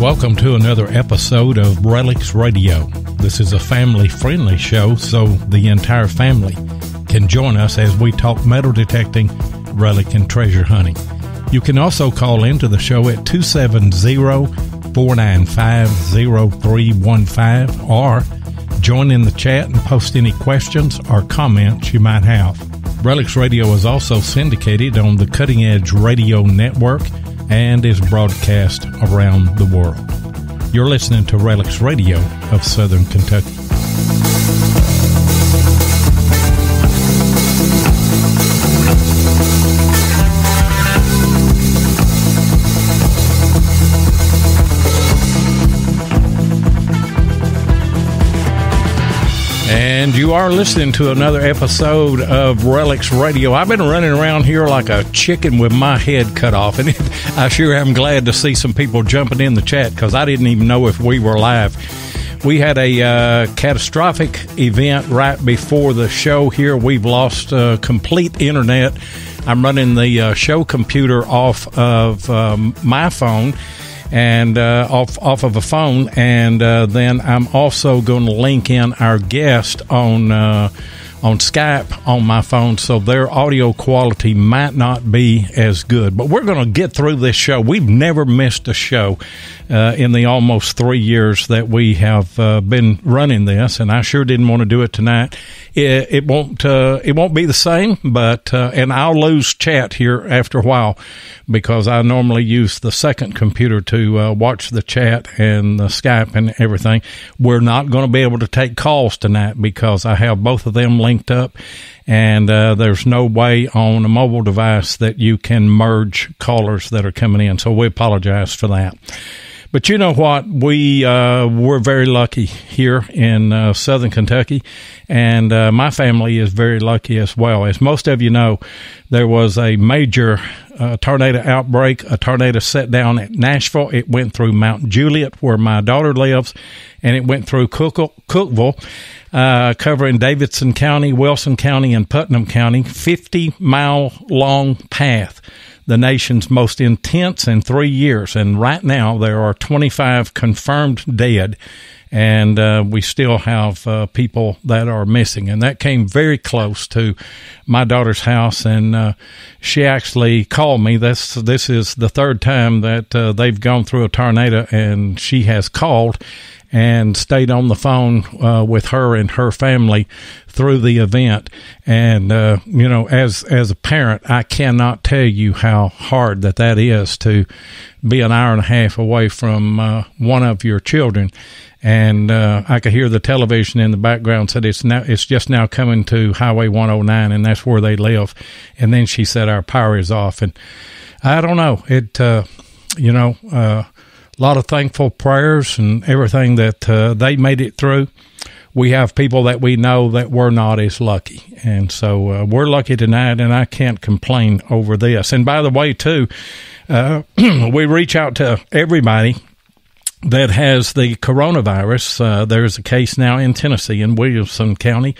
Welcome to another episode of Relics Radio. This is a family friendly show, so the entire family can join us as we talk metal detecting, relic, and treasure hunting. You can also call into the show at 270 495 0315 or join in the chat and post any questions or comments you might have. Relics Radio is also syndicated on the Cutting Edge Radio Network and is broadcast around the world. You're listening to Relics Radio of Southern Kentucky. And you are listening to another episode of Relics Radio. I've been running around here like a chicken with my head cut off, and I sure am glad to see some people jumping in the chat because I didn't even know if we were live. We had a uh, catastrophic event right before the show here. We've lost uh, complete internet. I'm running the uh, show computer off of um, my phone and uh, off off of a phone, and uh, then I'm also going to link in our guest on uh, on Skype on my phone, so their audio quality might not be as good. But we're going to get through this show. We've never missed a show uh, in the almost three years that we have uh, been running this, and I sure didn't want to do it tonight. It, it won't uh, it won't be the same, but uh, and I'll lose chat here after a while because I normally use the second computer to uh, watch the chat and the Skype and everything. We're not going to be able to take calls tonight because I have both of them linked up, and uh, there's no way on a mobile device that you can merge callers that are coming in. So we apologize for that. But you know what? We uh, we're very lucky here in uh, Southern Kentucky, and uh, my family is very lucky as well. As most of you know, there was a major uh, tornado outbreak. A tornado set down at Nashville. It went through Mount Juliet, where my daughter lives, and it went through Cook- Cookeville, uh, covering Davidson County, Wilson County, and Putnam County. Fifty mile long path the nation's most intense in three years. And right now, there are 25 confirmed dead, and uh, we still have uh, people that are missing. And that came very close to my daughter's house, and uh, she actually called me. This this is the third time that uh, they've gone through a tornado, and she has called and stayed on the phone uh, with her and her family through the event. And uh, you know, as as a parent, I cannot tell you how hard that that is to be an hour and a half away from uh, one of your children. And uh, I could hear the television in the background said it's now it's just now coming to Highway 109, and that's where they live. And then she said our power is off, and I don't know it. Uh, you know uh, a lot of thankful prayers and everything that uh, they made it through. We have people that we know that were not as lucky. And so uh, we're lucky tonight, and I can't complain over this. And by the way, too, uh, we reach out to everybody that has the coronavirus. Uh, there's a case now in Tennessee, in Williamson County,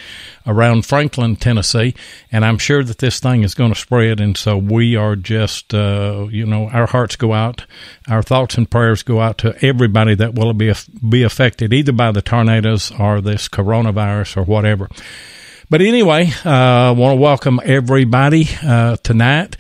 around Franklin, Tennessee, and I'm sure that this thing is going to spread. And so we are just, uh, you know, our hearts go out, our thoughts and prayers go out to everybody that will be be affected either by the tornadoes or this coronavirus or whatever. But anyway, uh, I want to welcome everybody uh, tonight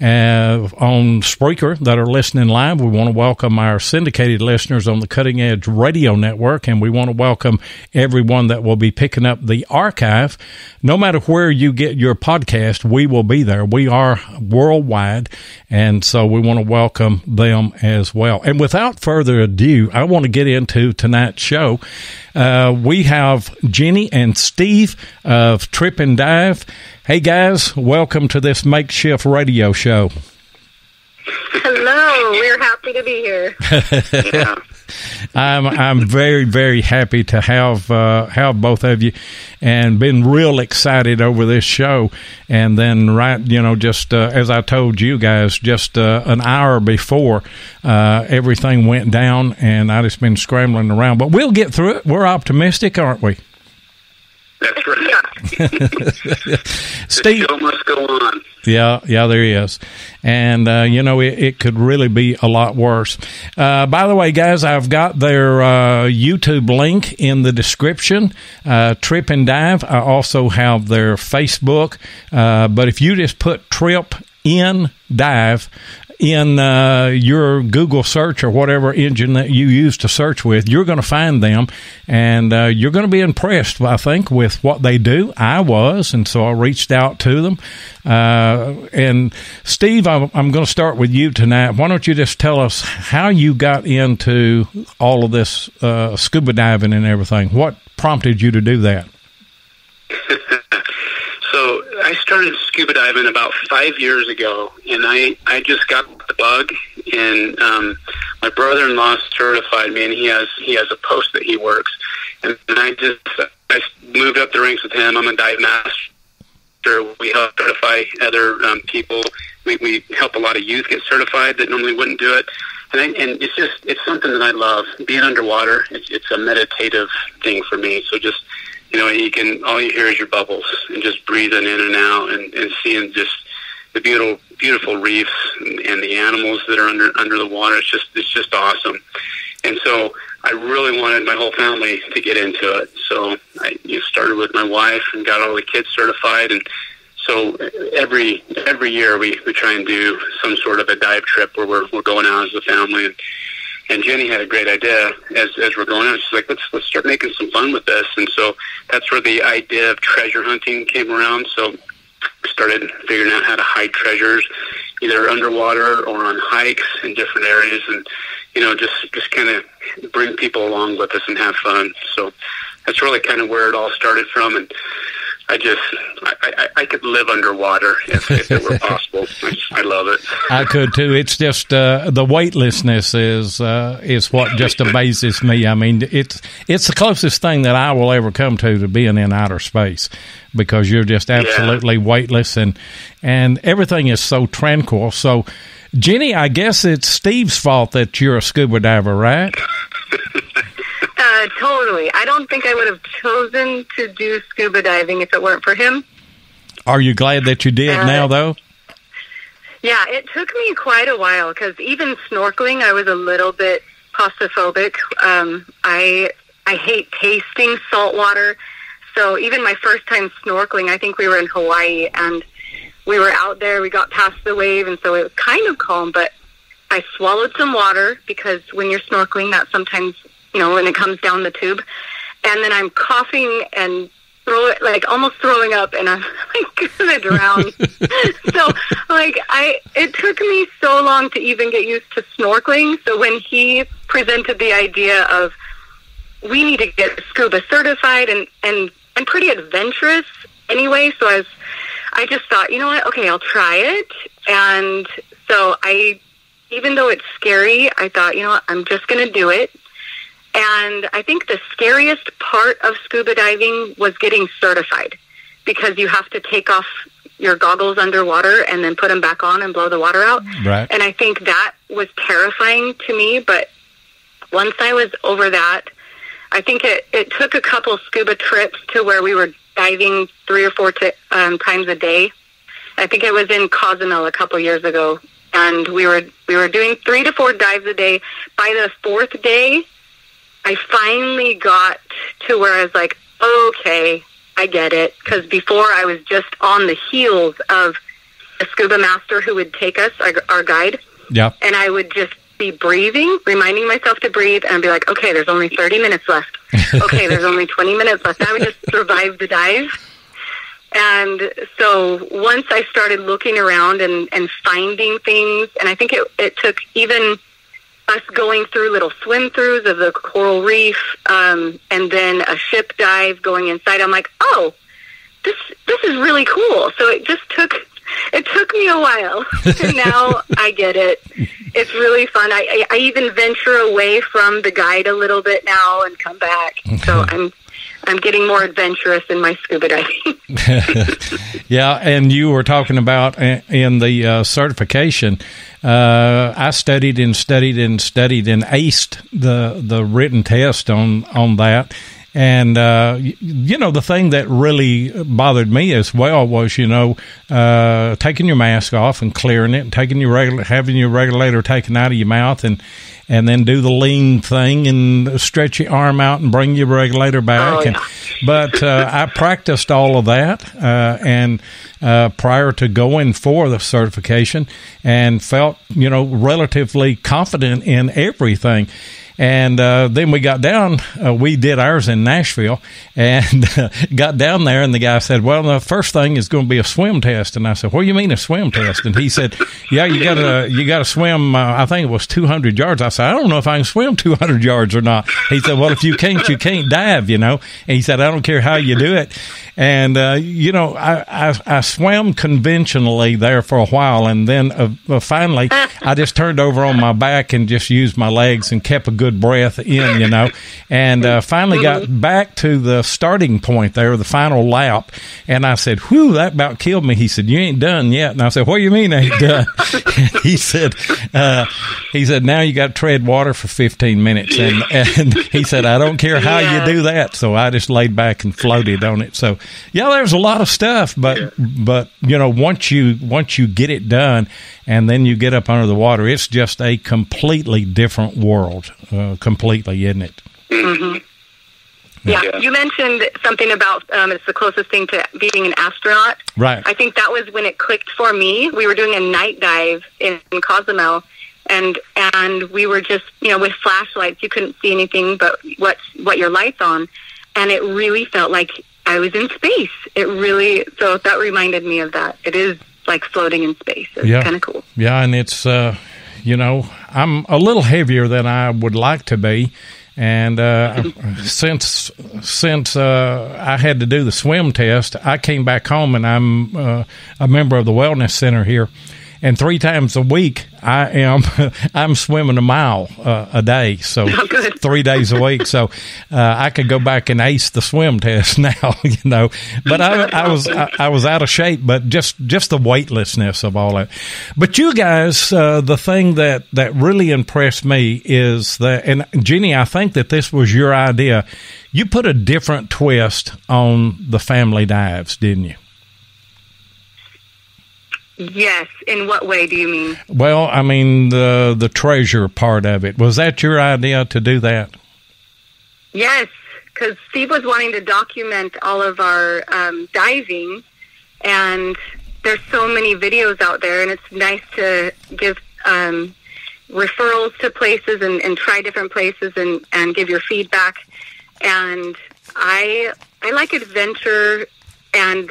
uh, on Spreaker that are listening live. We want to welcome our syndicated listeners on the Cutting Edge Radio Network, and we want to welcome everyone that will be picking up the archive. No matter where you get your podcast, we will be there. We are worldwide, and so we want to welcome them as well. And without further ado, I want to get into tonight's show. Uh, we have Jenny and Steve of Trip and Dive. Hey guys, welcome to this makeshift radio show. Hello, we're happy to be here. yeah. I'm I'm very very happy to have uh, have both of you, and been real excited over this show. And then right, you know, just uh, as I told you guys, just uh, an hour before uh, everything went down, and I just been scrambling around. But we'll get through it. We're optimistic, aren't we? That's right. Steve, the show must go on. Yeah, yeah, there is, and uh, you know it, it, could really be a lot worse. Uh, by the way, guys, I've got their uh, YouTube link in the description. Uh, Trip and Dive. I also have their Facebook, uh, but if you just put Trip in Dive, in uh, your Google search or whatever engine that you use to search with, you're going to find them, and uh, you're going to be impressed. I think with what they do. I was, and so I reached out to them. Uh, and Steve, I'm, I'm going to start with you tonight. Why don't you just tell us how you got into all of this uh, scuba diving and everything? What prompted you to do that? started scuba diving about five years ago, and I I just got the bug. And um, my brother-in-law certified me, and he has he has a post that he works. And, and I just I moved up the ranks with him. I'm a dive master. We help certify other um, people. We, we help a lot of youth get certified that normally wouldn't do it. And, I, and it's just it's something that I love. Being underwater, it's, it's a meditative thing for me. So just you know, you can all you hear is your bubbles and just breathing in and out and, and seeing just the beautiful beautiful reefs and, and the animals that are under under the water. It's just it's just awesome. And so I really wanted my whole family to get into it. So I you know, started with my wife and got all the kids certified and so every every year we, we try and do some sort of a dive trip where we're we're going out as a family and and Jenny had a great idea as as we're going on. She's like, let's let's start making some fun with this. And so that's where the idea of treasure hunting came around. So we started figuring out how to hide treasures, either underwater or on hikes in different areas, and you know, just just kind of bring people along with us and have fun. So that's really kind of where it all started from. And I just I, I, I could live underwater if, if it were possible. I, I, love it. I could too. It's just uh, the weightlessness is uh, is what just amazes me. I mean, it's it's the closest thing that I will ever come to to being in outer space because you're just absolutely yeah. weightless and and everything is so tranquil. So, Jenny, I guess it's Steve's fault that you're a scuba diver, right? Uh, totally. I don't think I would have chosen to do scuba diving if it weren't for him. Are you glad that you did uh, now, though? Yeah, it took me quite a while because even snorkeling, I was a little bit claustrophobic. Um, I I hate tasting salt water. So even my first time snorkeling, I think we were in Hawaii and we were out there. We got past the wave, and so it was kind of calm. But I swallowed some water because when you're snorkeling, that sometimes you know, when it comes down the tube. And then I'm coughing and throw it like almost throwing up and I'm like gonna drown. so like I it took me so long to even get used to snorkeling. So when he presented the idea of we need to get scuba certified and and I'm pretty adventurous anyway, so I was I just thought, you know what, okay, I'll try it and so I even though it's scary, I thought, you know what, I'm just gonna do it. And I think the scariest part of scuba diving was getting certified because you have to take off your goggles underwater and then put them back on and blow the water out. Right. And I think that was terrifying to me. But once I was over that, I think it, it took a couple scuba trips to where we were diving three or four t- um, times a day. I think it was in Cozumel a couple years ago, and we were we were doing three to four dives a day. By the fourth day, I finally got to where I was like, okay, I get it. Because before I was just on the heels of a scuba master who would take us, our, our guide. Yeah. And I would just be breathing, reminding myself to breathe, and be like, okay, there's only 30 minutes left. okay, there's only 20 minutes left. I would just survive the dive. And so once I started looking around and, and finding things, and I think it, it took even us going through little swim throughs of the coral reef, um, and then a ship dive going inside. I'm like, oh, this this is really cool. So it just took it took me a while, and now I get it. it's really fun. I, I I even venture away from the guide a little bit now and come back. So I'm I'm getting more adventurous in my scuba diving. yeah, and you were talking about in the uh, certification. Uh, I studied and studied and studied and aced the the written test on on that. And uh, you know the thing that really bothered me as well was you know uh, taking your mask off and clearing it, and taking your having your regulator taken out of your mouth, and and then do the lean thing and stretch your arm out and bring your regulator back. Oh, yeah. and, but uh, I practiced all of that uh, and uh, prior to going for the certification and felt you know relatively confident in everything. And uh, then we got down. Uh, we did ours in Nashville, and uh, got down there. And the guy said, "Well, the first thing is going to be a swim test." And I said, "What do you mean a swim test?" And he said, "Yeah, you got to you got to swim. Uh, I think it was 200 yards." I said, "I don't know if I can swim 200 yards or not." He said, "Well, if you can't, you can't dive, you know." And he said, "I don't care how you do it." And uh, you know, I, I, I swam conventionally there for a while, and then finally, I just turned over on my back and just used my legs and kept a good good breath in, you know, and uh, finally got back to the starting point there, the final lap, and I said, "Whew, that about killed me." He said, "You ain't done yet," and I said, "What do you mean I ain't done?" he said, uh, "He said now you got to tread water for 15 minutes," and and he said, "I don't care how Yeah. you do that," so I just laid back and floated on it. So yeah, there's a lot of stuff, but but you know once you once you get it done and then you get up under the water, it's just a completely different world, uh, completely, isn't it? Yeah. Yeah. You mentioned something about um, it's the closest thing to being an astronaut. Right. I think that was when it clicked for me. We were doing a night dive in, in Cozumel, and and we were just you know with flashlights. You couldn't see anything but what what your lights on, and it really felt like I was in space. It really so that reminded me of that. It is like floating in space. It's Yeah. kind of cool. Yeah, and it's uh, you know I'm a little heavier than I would like to be, and uh, since since uh, I had to do the swim test, I came back home and I'm uh, a member of the wellness center here. And three times a week, I am I'm swimming a mile uh, a day, so Oh, three days a week. So uh, I could go back and ace the swim test now, you know. But I, I was I, I was out of shape, but just just the weightlessness of all that. But you guys, uh, the thing that that really impressed me is that, and Jenny, I think that this was your idea. You put a different twist on the family dives, didn't you? Yes. In what way do you mean? Well, I mean the the treasure part of it. Was that your idea to do that? Yes, because Steve was wanting to document all of our um, diving, and there's so many videos out there, and it's nice to give um, referrals to places and, and try different places and, and give your feedback. And I I like adventure and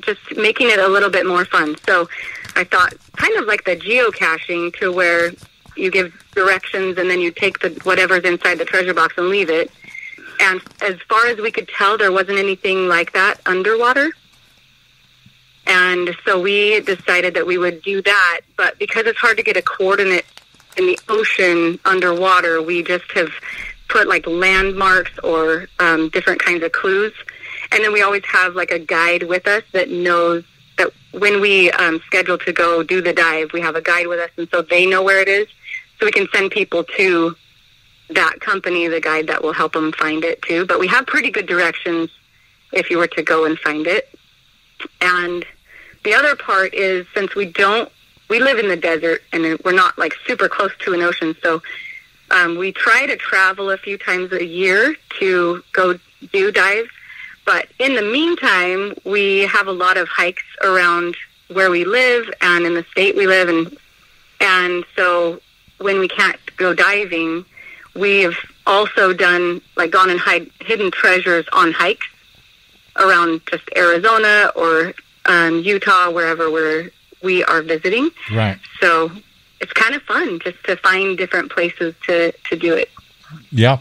just making it a little bit more fun. So I thought kind of like the geocaching to where you give directions and then you take the whatever's inside the treasure box and leave it. And as far as we could tell, there wasn't anything like that underwater. And so we decided that we would do that. But because it's hard to get a coordinate in the ocean underwater, we just have put like landmarks or um, different kinds of clues. And then we always have like a guide with us that knows that when we um, schedule to go do the dive, we have a guide with us, and so they know where it is. So we can send people to that company, the guide that will help them find it too. But we have pretty good directions if you were to go and find it. And the other part is since we don't, we live in the desert and we're not like super close to an ocean, so um, we try to travel a few times a year to go do dives. But in the meantime, we have a lot of hikes around where we live and in the state we live, and and so when we can't go diving, we've also done like gone and hide hidden treasures on hikes around just Arizona or um, Utah, wherever we're we are visiting. Right. So it's kind of fun just to find different places to to do it. Yeah.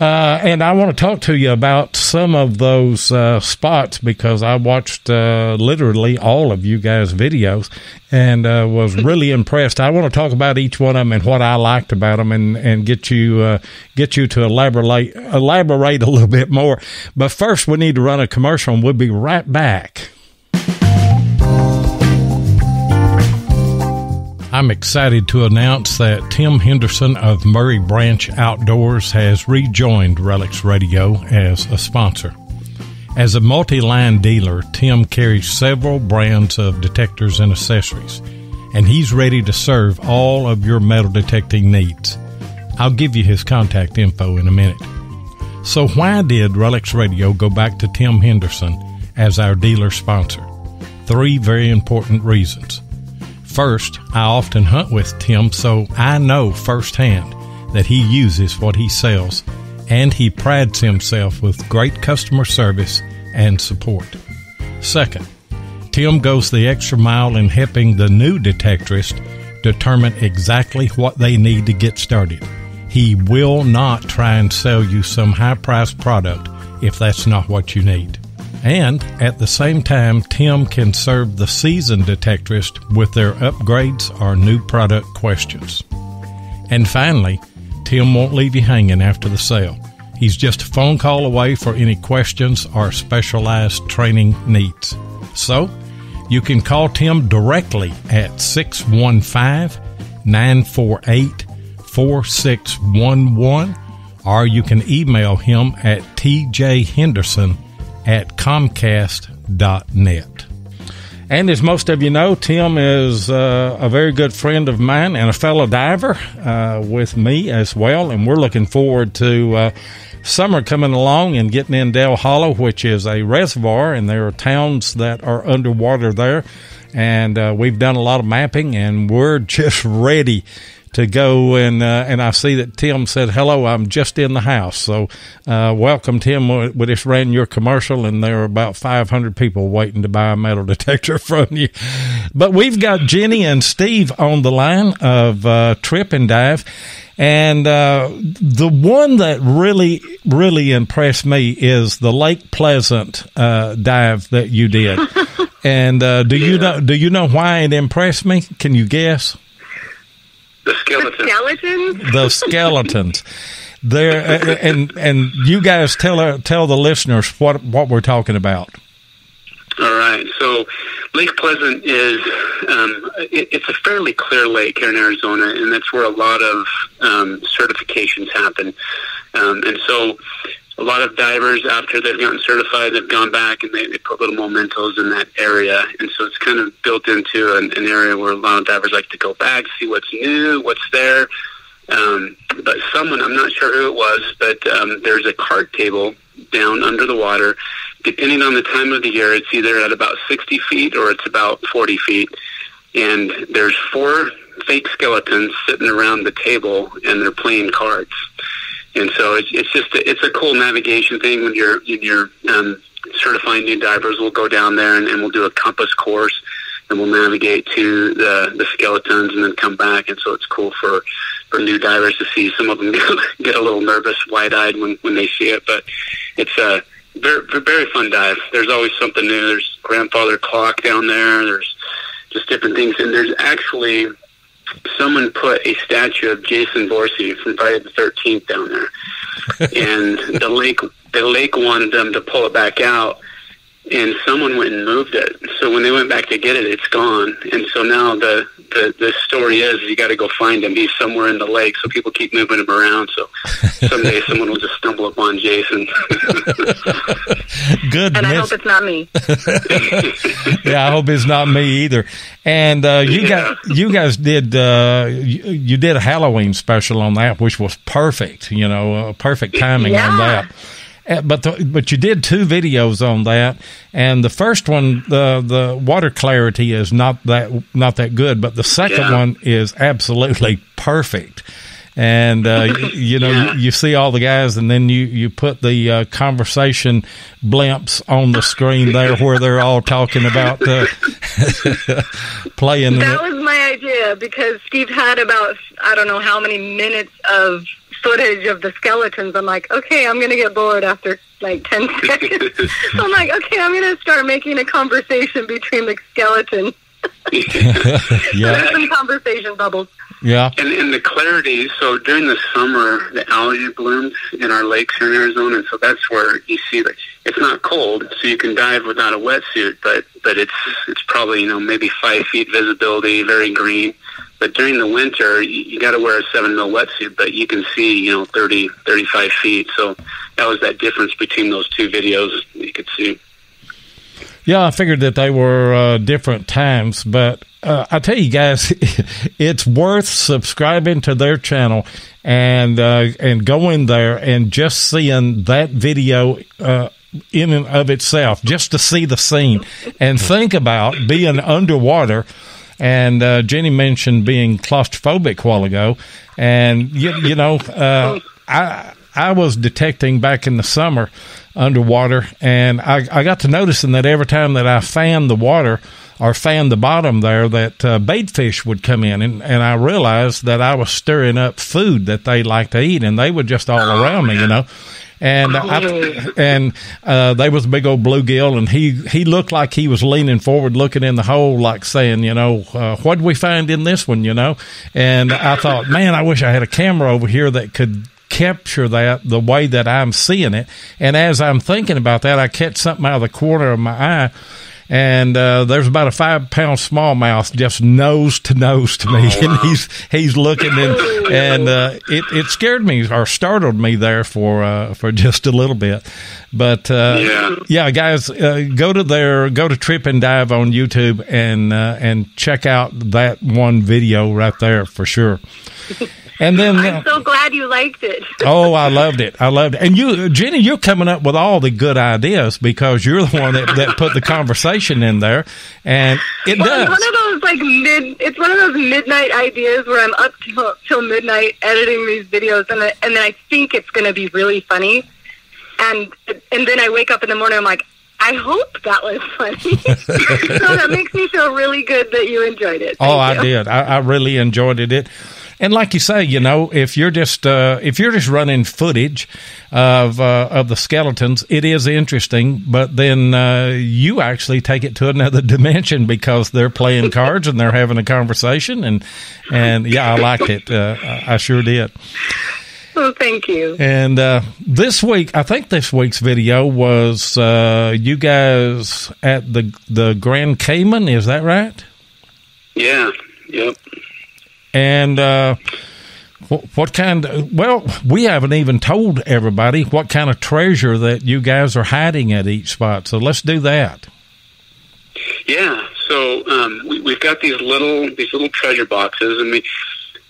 Uh, and I want to talk to you about some of those uh, spots because I watched uh, literally all of you guys' videos and uh, was really impressed. I want to talk about each one of them and what I liked about them and, and get you uh, get you to elaborate elaborate a little bit more. But first, we need to run a commercial and we'll be right back. I'm excited to announce that Tim Henderson of Murray Branch Outdoors has rejoined Relics Radio as a sponsor. As a multi line dealer, Tim carries several brands of detectors and accessories, and he's ready to serve all of your metal detecting needs. I'll give you his contact info in a minute. So, why did Relics Radio go back to Tim Henderson as our dealer sponsor? Three very important reasons. First, I often hunt with Tim, so I know firsthand that he uses what he sells and he prides himself with great customer service and support. Second, Tim goes the extra mile in helping the new detectorist determine exactly what they need to get started. He will not try and sell you some high priced product if that's not what you need. And at the same time, Tim can serve the seasoned detectorist with their upgrades or new product questions. And finally, Tim won't leave you hanging after the sale. He's just a phone call away for any questions or specialized training needs. So, you can call Tim directly at 615 948 4611 or you can email him at tjhenderson at comcast.net. And as most of you know, Tim is uh, a very good friend of mine and a fellow diver uh, with me as well. And we're looking forward to uh, summer coming along and getting in Dale Hollow, which is a reservoir, and there are towns that are underwater there. And uh, we've done a lot of mapping, and we're just ready to go and uh, and I see that Tim said hello. I'm just in the house, so uh, welcome Tim. We just ran your commercial, and there are about 500 people waiting to buy a metal detector from you. But we've got Jenny and Steve on the line of uh, Trip and Dive. And uh, the one that really, really impressed me is the Lake Pleasant uh, dive that you did. and uh, do you know? Do you know why it impressed me? Can you guess? The skeletons. The skeletons. The skeletons. There and and you guys tell tell the listeners what what we're talking about. All right. So Lake Pleasant is um, it, it's a fairly clear lake here in Arizona, and that's where a lot of um, certifications happen. Um, and so a lot of divers after they've gotten certified, they've gone back and they, they put little mementos in that area, and so it's kind of built into an, an area where a lot of divers like to go back, see what's new, what's there. Um, but someone, I'm not sure who it was, but um, there's a card table down under the water. Depending on the time of the year, it's either at about 60 feet or it's about 40 feet. And there's four fake skeletons sitting around the table, and they're playing cards. And so it's, it's just a, it's a cool navigation thing when you're when you're um, certifying new divers. We'll go down there and, and we'll do a compass course, and we'll navigate to the the skeletons and then come back. And so it's cool for for new divers to see. Some of them get, a little nervous, wide eyed when when they see it, but it's a very very fun dive. There's always something new. There's grandfather clock down there. There's just different things, and there's actually someone put a statue of Jason Voorhees from Friday the Thirteenth down there, and the lake the lake wanted them to pull it back out, and someone went and moved it. So when they went back to get it, it's gone. And so now the the, the story is you got to go find him. He's somewhere in the lake. So people keep moving him around. So someday someone will just stumble upon Jason. Good. And I hope it's not me. yeah, I hope it's not me either. And uh, you Yeah. guys, you guys did uh, you, you did a Halloween special on that, which was perfect. You know, uh, perfect timing on that. Uh, But the, but you did two videos on that, and the first one the the water clarity is not that not that good, but the second Yeah. one is absolutely perfect. And uh, y- you know Yeah. you, you see all the guys, and then you you put the uh, conversation blimps on the screen there where they're all talking about uh, playing. That was my idea because Steve had about I don't know how many minutes of footage of the skeletons. I'm like, okay, I'm gonna get bored after like ten seconds. so I'm like, okay, I'm gonna start making a conversation between the skeletons. yeah. There's some conversation bubbles. Yeah. And, and the clarity, so during the summer, the algae blooms in our lakes here in Arizona, and so that's where you see that it's not cold, so you can dive without a wetsuit, but but it's it's probably you know maybe five feet visibility, very green. But during the winter, you, you got to wear a seven mil wetsuit, but you can see you know 30, 35 feet. So that was that difference between those two videos you could see. Yeah, I figured that they were uh, different times, but uh, I tell you guys, it's worth subscribing to their channel and uh, and going there and just seeing that video uh, in and of itself, just to see the scene and think about being underwater. And uh, Jenny mentioned being claustrophobic a while ago, and you, you know, uh, I I was detecting back in the summer underwater, and I, I got to noticing that every time that I fanned the water or fanned the bottom there, that uh, bait fish would come in, and, and I realized that I was stirring up food that they like to eat, and they were just all around me, you know. And I, and uh, there was a big old bluegill, and he he looked like he was leaning forward, looking in the hole, like saying, you know, uh, what did we find in this one, you know? And I thought, man, I wish I had a camera over here that could capture that the way that I'm seeing it. And as I'm thinking about that, I catch something out of the corner of my eye. And uh, there's about a five pound smallmouth just nose to nose to me, and he's he's looking and and uh, it it scared me or startled me there for uh, for just a little bit, but uh, Yeah. yeah, guys, uh, go to their go to Trip and Dive on YouTube and uh, and check out that one video right there for sure. And then uh, I'm so glad you liked it. Oh, I loved it. I loved it. And you, Jenny, you're coming up with all the good ideas because you're the one that, that put the conversation in there. And it Well, does. it's one of those like mid. It's one of those midnight ideas where I'm up till, till midnight editing these videos, and I, and then I think it's going to be really funny, and and then I wake up in the morning. I'm like, I hope that was funny. so that makes me feel really good that you enjoyed it. Oh, I you. did. I, I really enjoyed it. It, and like you say, you know, if you're just uh, if you're just running footage of uh, of the skeletons, it is interesting. But then uh, you actually take it to another dimension because they're playing cards and they're having a conversation, and and yeah, I liked it. Uh, I I sure did. Oh, thank you. And uh, this week, I think this week's video was uh, you guys at the the Grand Cayman. Is that right? Yeah. Yep. And uh, what, kind? Of, well, we haven't even told everybody what kind of treasure that you guys are hiding at each spot. So let's do that. Yeah. So um, we, we've got these little these little treasure boxes, and we,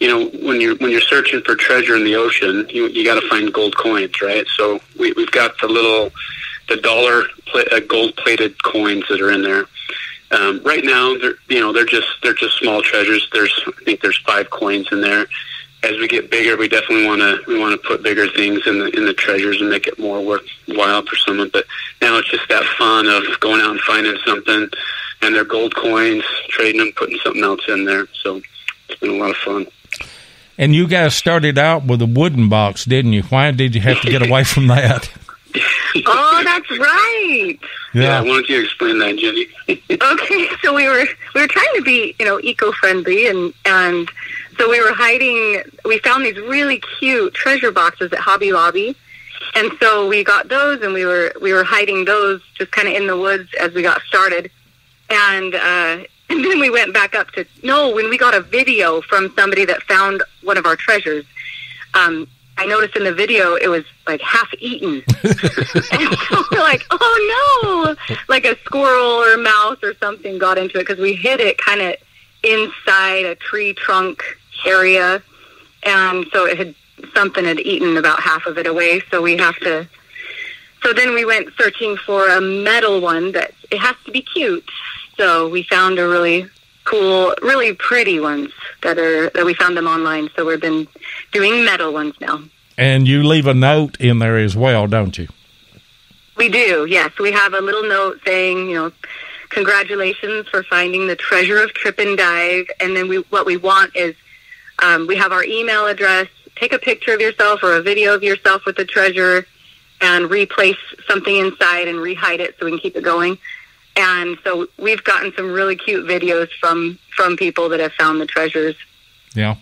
you know, when you're when you're searching for treasure in the ocean, you you got to find gold coins, right? So we, we've got the little the dollar uh, gold plated coins that are in there. Um, right now, they're you know they're just they're just small treasures. There's I think there's five coins in there. As we get bigger, we definitely want to we want to put bigger things in the in the treasures and make it more worthwhile for someone. But now it's just that fun of going out and finding something, and they're gold coins, trading them, putting something else in there. So it's been a lot of fun. And you guys started out with a wooden box, didn't you? Why did you have to get away from that? Oh, that's right. Yeah, why don't you explain that, Jenny? okay, so we were we were trying to be you know eco friendly and and so we were hiding. We found these really cute treasure boxes at Hobby Lobby, and so we got those and we were we were hiding those just kind of in the woods as we got started, and uh, and then we went back up to no when we got a video from somebody that found one of our treasures. Um, I noticed in the video it was like half eaten. and so we're like, oh no! Like a squirrel or a mouse or something got into it because we hid it kind of inside a tree trunk area. And so it had, something had eaten about half of it away. So we have to, so then we went searching for a metal one that it has to be cute. So we found a really cool, really pretty ones that are, that we found them online. So we've been doing metal ones now. And you leave a note in there as well, don't you? We do, yes. We have a little note saying, you know, congratulations for finding the treasure of Trip and Dive. And then we, what we want is, um, we have our email address take a picture of yourself or a video of yourself with the treasure and replace something inside and rehide it so we can keep it going. And so we've gotten some really cute videos from from people that have found the treasures. Yeah.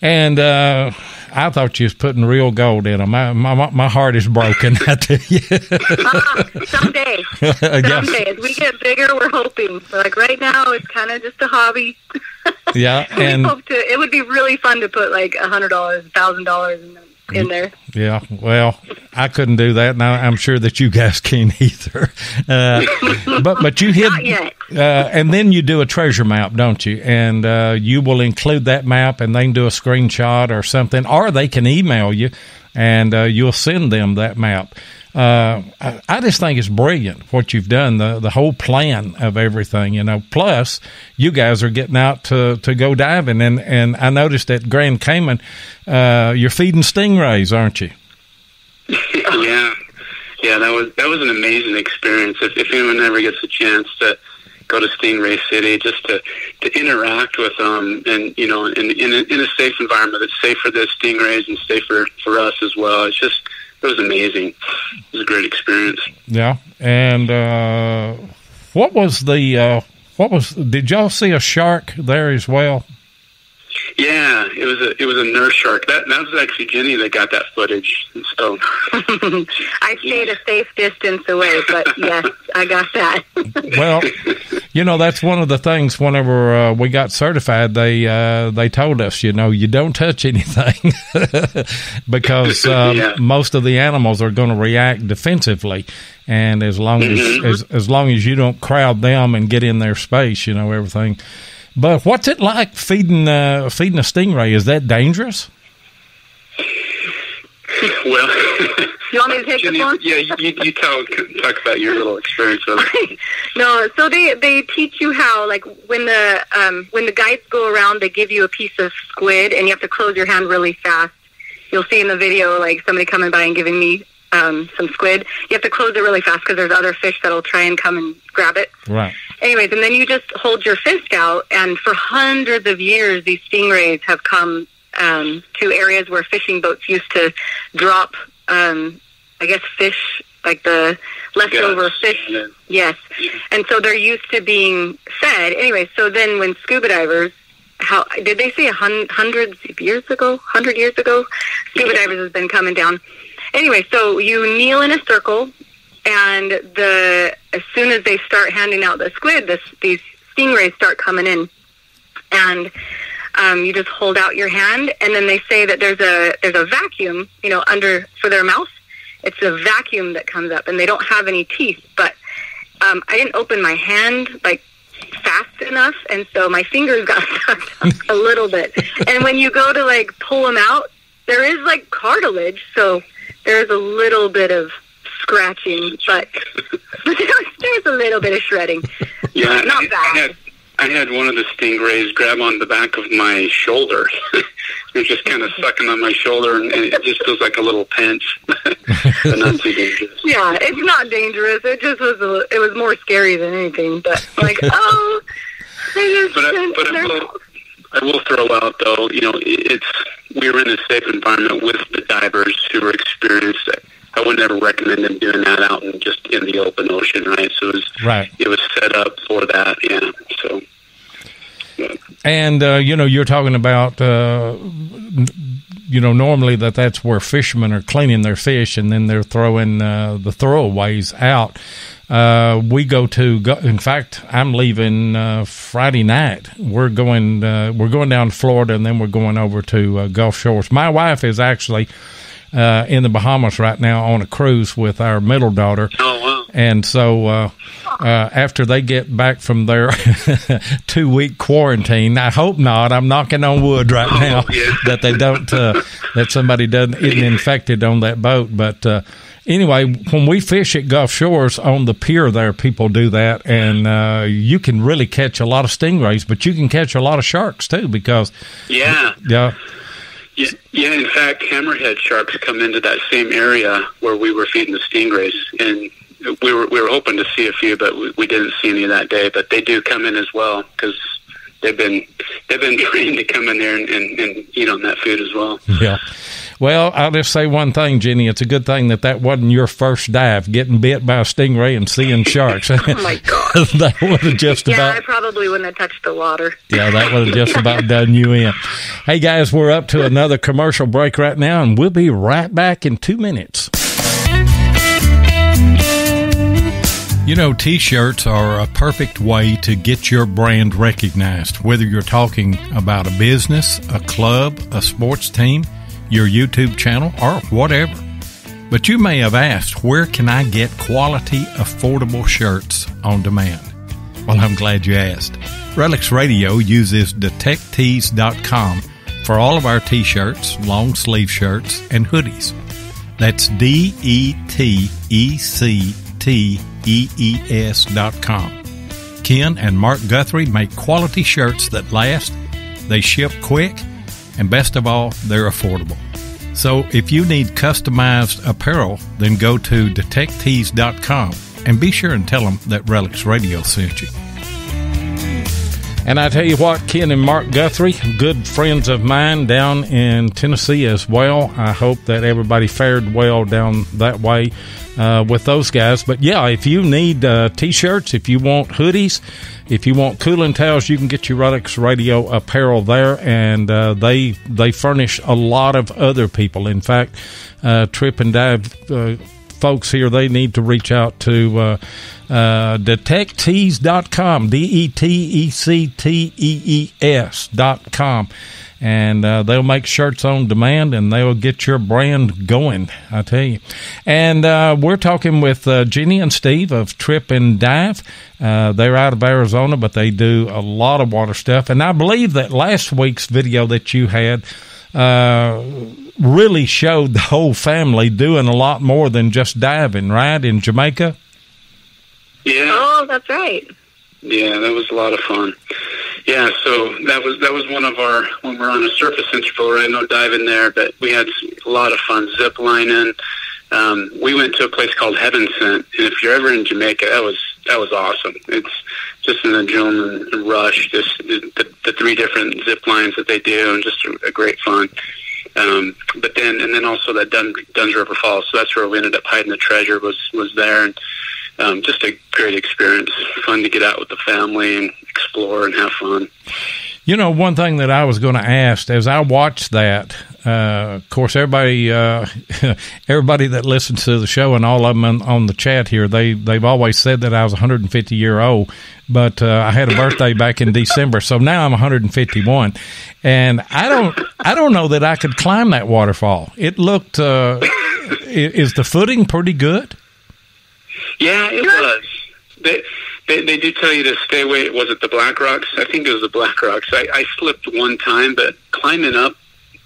And uh, I thought you was putting real gold in them. My my, my heart is broken. I tell you. uh, someday, someday, as we get bigger, we're hoping. But like right now, it's kind of just a hobby. yeah, and we hope to. It would be really fun to put like a hundred dollars, a thousand dollars in them in there. Yeah, well, I couldn't do that, and I'm sure that you guys can't either. Uh, but but you hit, uh, and then you do a treasure map, don't you? And uh, you will include that map, and they can do a screenshot or something, or they can email you, and uh, you'll send them that map uh, I, I, just think it's brilliant what you've done, the the whole plan of everything. You know, plus you guys are getting out to, to go diving, and, and I noticed at Grand Cayman, uh, you're feeding stingrays, aren't you? yeah, yeah, that was that was an amazing experience. If, if anyone ever gets a chance to go to Stingray City, just to to interact with them, and you know, in in a, in a safe environment that's safe for the stingrays and safe for for us as well. It's just it was amazing. It was a great experience. Yeah, and uh, what was the uh, what was? Did y'all see a shark there as well? Yeah, it was a it was a nurse shark. That that was actually Jenny that got that footage. So I stayed a safe distance away, but yes, I got that. well, you know that's one of the things. Whenever uh, we got certified, they uh, they told us, you know, you don't touch anything because um, yeah. most of the animals are going to react defensively, and as long as, mm-hmm. as as long as you don't crowd them and get in their space, you know everything but what's it like feeding uh, feeding a stingray? Is that dangerous? Well, you want me to take Jenny, the phone? Yeah, you, you tell talk about your little experience with it. no, so they they teach you how like when the um, when the guides go around, they give you a piece of squid, and you have to close your hand really fast. You'll see in the video like somebody coming by and giving me um, some squid. You have to close it really fast because there's other fish that'll try and come and grab it. Right. Anyways, and then you just hold your fist out, and for hundreds of years, these stingrays have come um, to areas where fishing boats used to drop, um, I guess, fish like the leftover yes. fish. Yes. yes. And so they're used to being fed. Anyway, so then when scuba divers how did they say a hun- hundreds of years ago? Hundred years ago, scuba divers has been coming down anyway, so you kneel in a circle, and the as soon as they start handing out the squid, this, these stingrays start coming in, and um, you just hold out your hand, and then they say that there's a there's a vacuum, you know, under for their mouth. It's a vacuum that comes up, and they don't have any teeth. But um, I didn't open my hand like fast enough, and so my fingers got stuck a little bit. And when you go to like pull them out, there is like cartilage, so there's a little bit of scratching, but there's a little bit of shredding. Yeah, not I, bad. I had, I had one of the stingrays grab on the back of my shoulder. it was just kind of sucking on my shoulder, and, and it just feels like a little pinch, but not too dangerous. Yeah, it's not dangerous. It just was. A, it was more scary than anything. But like, oh, just. But I, but I will, I will throw out though. You know, it's we were in a safe environment with the divers who were experienced. Would never recommend them doing that out in just in the open ocean, right? So it was right. It was set up for that, yeah. So. And uh, you know, you're talking about uh, you know normally that that's where fishermen are cleaning their fish, and then they're throwing uh, the throwaways out. Uh, we go to. Go, in fact, I'm leaving uh, Friday night. We're going. Uh, we're going down to Florida, and then we're going over to uh, Gulf Shores. My wife is actually uh, in the Bahamas right now on a cruise with our middle daughter. Oh! And so uh, after they get back from their two week quarantine, I hope not. I'm knocking on wood right oh, now yeah. that they don't that somebody doesn't isn't infected on that boat, but anyway, when we fish at Gulf Shores on the pier there, people do that, and uh, you can really catch a lot of stingrays, but you can catch a lot of sharks too because yeah, yeah. Yeah, yeah, in fact, hammerhead sharks come into that same area where we were feeding the stingrays, and we were we were hoping to see a few, but we, we didn't see any that day. But they do come in as well because they've been they've been trained to come in there and, and, and eat on that food as well. Yeah. Well, I'll just say one thing, Jenny. It's a good thing that that wasn't your first dive, getting bit by a stingray and seeing sharks. oh my god! that would have just yeah, about. I probably wouldn't have touched the water. yeah, that would have just about done you in. Hey guys, we're up to another commercial break right now, and we'll be right back in two minutes. You know, t shirts are a perfect way to get your brand recognized, whether you're talking about a business, a club, a sports team, your YouTube channel, or whatever. But you may have asked, where can I get quality, affordable shirts on demand? Well, I'm glad you asked. Relics Radio uses DetectTees.com for all of our t shirts, long sleeve shirts, and hoodies. That's D E T E C T E E S dot com. Ken and Mark Guthrie make quality shirts that last, they ship quick, and best of all, they're affordable. So if you need customized apparel, then go to detectees.com and be sure and tell them that Relics Radio sent you. And I tell you what, Ken and Mark Guthrie, good friends of mine down in Tennessee as well. I hope that everybody fared well down that way uh, with those guys. But yeah, if you need uh, t-shirts, if you want hoodies, if you want cooling towels, you can get your Relics Radio apparel there, and uh, they they furnish a lot of other people. In fact, uh, TripNdive uh, folks here, they need to reach out to uh, uh, detectees.com, D E T E C T E E S.com. And uh, they'll make shirts on demand and they'll get your brand going, I tell you. And uh, we're talking with uh, Jenny and Steve of TripNdive. Uh, they're out of Arizona, but they do a lot of water stuff. And I believe that last week's video that you had uh, really showed the whole family doing a lot more than just diving, right? In Jamaica? Yeah. Oh, that's right. Yeah, that was a lot of fun. Yeah, so that was that was one of our when we're on a surface interval, right? No diving there, but we had a lot of fun zip lining. Um, we went to a place called Heaven Sent, and if you're ever in Jamaica, that was that was awesome. It's just an adrenaline rush, just the, the, the three different zip lines that they do, and just a, a great fun. Um, but then, and then also that Dun, Dunn's River Falls. So that's where we ended up hiding the treasure. Was was there, and um, just a great experience. Fun to get out with the family and explore and have fun. You know, one thing that I was going to ask as I watched that, uh, of course, everybody, uh, everybody that listens to the show and all of them on, on, the chat here, they they've always said that I was 150 year old, but uh, I had a birthday back in December, so now I'm 151, and I don't I don't know that I could climb that waterfall. It looked uh, is the footing pretty good? Yeah, it was. They, they they do tell you to stay away. Was it the Black Rocks? I think it was the Black Rocks. I, I slipped one time, but climbing up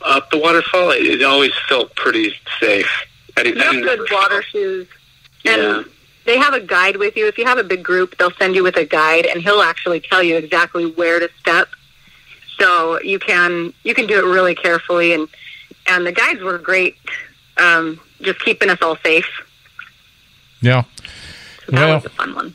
up the waterfall, it, it always felt pretty safe. I didn't, you have good water shoes. And yeah. they have a guide with you. If you have a big group, they'll send you with a guide, and he'll actually tell you exactly where to step. So you can you can do it really carefully, and and the guides were great, um, just keeping us all safe. Yeah. So that well, was a fun one.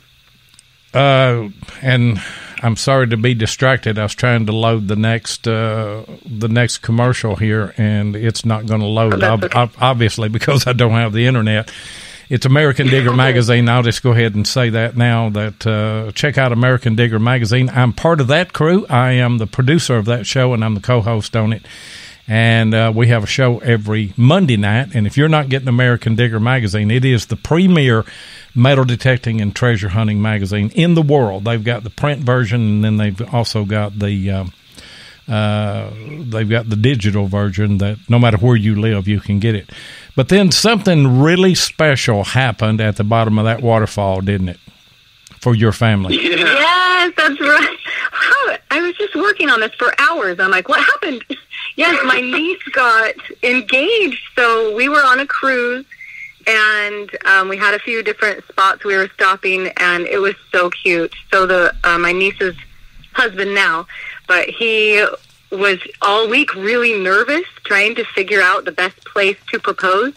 Uh, and I'm sorry to be distracted. I was trying to load the next uh, the next commercial here, and it's not going to load. Oh, okay. obviously, because I don't have the internet. It's American Digger magazine. I'll just go ahead and say that now. That uh, check out American Digger magazine. I'm part of that crew. I am the producer of that show, and I'm the co-host on it. And uh, we have a show every Monday night. And if you're not getting American Digger magazine, it is the premier metal detecting and treasure hunting magazine in the world. They've got the print version, and then they've also got the uh, uh, they've got the digital version that no matter where you live, you can get it. But then something really special happened at the bottom of that waterfall, didn't it? For your family. Yeah. Yes, that's right. How, I was just working on this for hours. I'm like, what happened? Yes, my niece got engaged. So we were on a cruise and um, we had a few different spots we were stopping, and it was so cute. So the uh, my niece's husband now, but he was all week really nervous trying to figure out the best place to propose,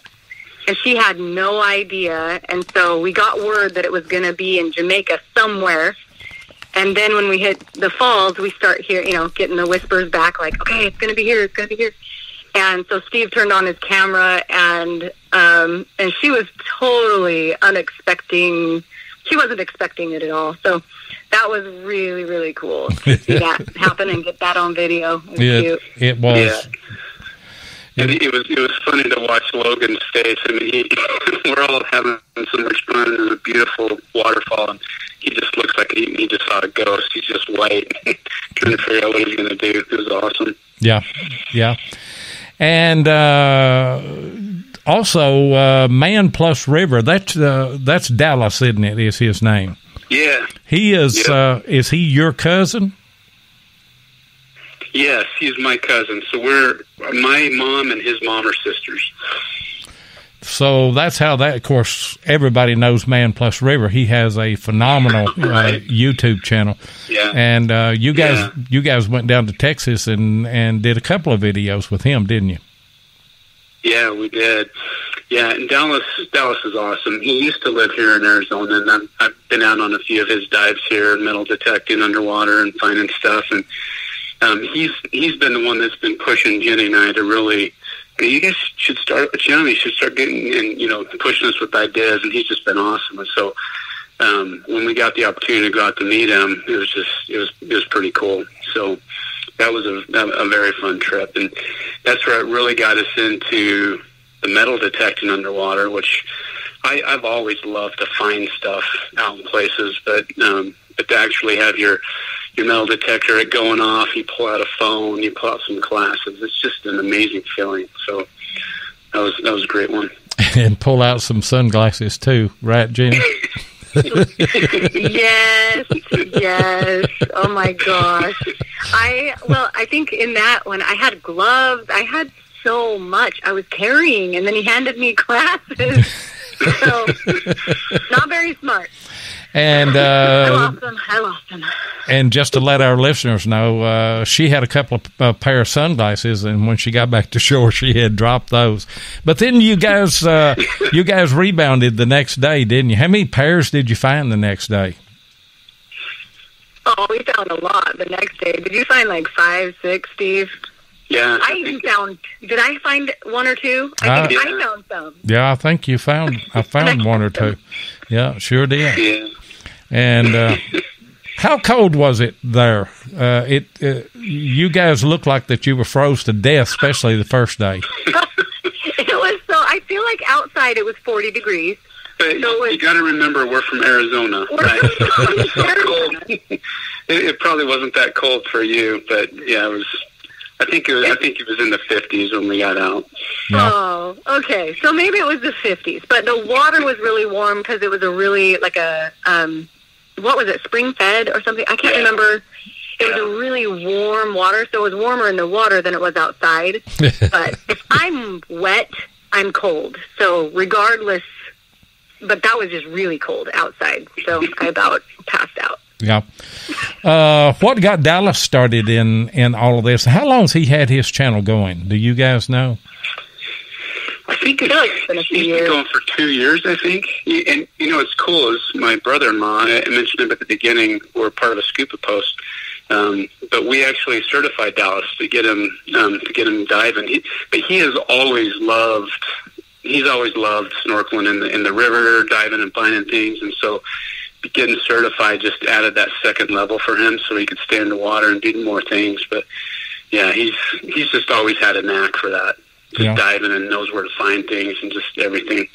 and she had no idea. And so we got word that it was going to be in Jamaica somewhere. And then when we hit the falls, we start here, you know, getting the whispers back, like, okay, it's going to be here, it's going to be here. And so Steve turned on his camera, and um, and she was totally unexpecting. She wasn't expecting it at all. So that was really really cool to see that happen and get that on video. It was It, cute. it was. Yeah. And it was it was funny to watch Logan's face. I mean, he, we're all having so much fun. There's a beautiful waterfall, and he just looks like he, he just saw a ghost. He's just white, trying to figure out what he's going to do. It was awesome. Yeah, yeah. And uh, also, uh, Man Plus River. That's uh, that's Dallas, isn't it? Is his name? Yeah. He is. Yeah. Uh, is he your cousin? Yes, he's my cousin. So we're my mom and his mom are sisters. So that's how that. Of course, everybody knows Man Plus River. He has a phenomenal uh, YouTube channel. Yeah. And uh, you guys, Yeah. you guys went down to Texas and and did a couple of videos with him, didn't you? Yeah, we did. Yeah, and Dallas Dallas is awesome. He used to live here in Arizona, and I've, I've been out on a few of his dives here, metal detecting underwater and finding stuff. And um, he's he's been the one that's been pushing Jenny and I to really. You guys should start. You should start getting and you know pushing us with ideas. And he's just been awesome. And so um, when we got the opportunity to go out to meet him, it was just it was it was pretty cool. So that was a, a very fun trip, and that's where it really got us into the metal detecting underwater, which I, I've always loved to find stuff out in places, but um, but to actually have your your metal detector it going off, you pull out a phone, you pull out some glasses. It's just an amazing feeling. So that was that was a great one. and pull out some sunglasses too, right, Jenny? yes, yes. Oh my gosh. I well, I think in that one I had gloves. I had so much I was carrying, and then he handed me glasses. so not very smart. And I uh, lost them. I lost them. and just to let our listeners know, uh, she had a couple of uh, pair of sunglasses, and when she got back to shore, she had dropped those. But then you guys, uh, you guys rebounded the next day, didn't you? How many pairs did you find the next day? Oh, we found a lot the next day. Did you find like five, six, Steve? Yeah, I even found. Did I find one or two? I think Uh, I found some. Yeah, I think you found. I found one or two. Yeah, sure did. yeah. And uh, how cold was it there? Uh, it uh, you guys looked like that you were froze to death, especially the first day. It was so. I feel like outside it was forty degrees. But So you it- got to remember, we're from Arizona, We're right? from Arizona. it, it probably wasn't that cold for you, but yeah, it was. I think it was, I think it was in the fifties when we got out. Yeah. Oh, okay. So maybe it was the 50s, but the water was really warm because it was a really like a um, what was it, spring fed or something? I can't remember. It was a really warm water, so it was warmer in the water than it was outside. but if I'm wet, I'm cold. So regardless, but that was just really cold outside. So I about passed out. Yeah. Uh, what got Dallas started in in all of this? How long's he had his channel going? Do you guys know? I think feel like it's been a few he's years. been going for two years, I think. And you know, what's cool is my brother-in-law. I mentioned him at the beginning. We're part of a scuba post, um, but we actually certified Dallas to get him um, to get him diving. He, but he has always loved. He's always loved snorkeling in the in the river, diving and finding things, and so getting certified just added that second level for him, so he could stay in the water and do more things. But yeah, he's he's just always had a knack for that. Just Yeah. diving and knows where to find things and just everything.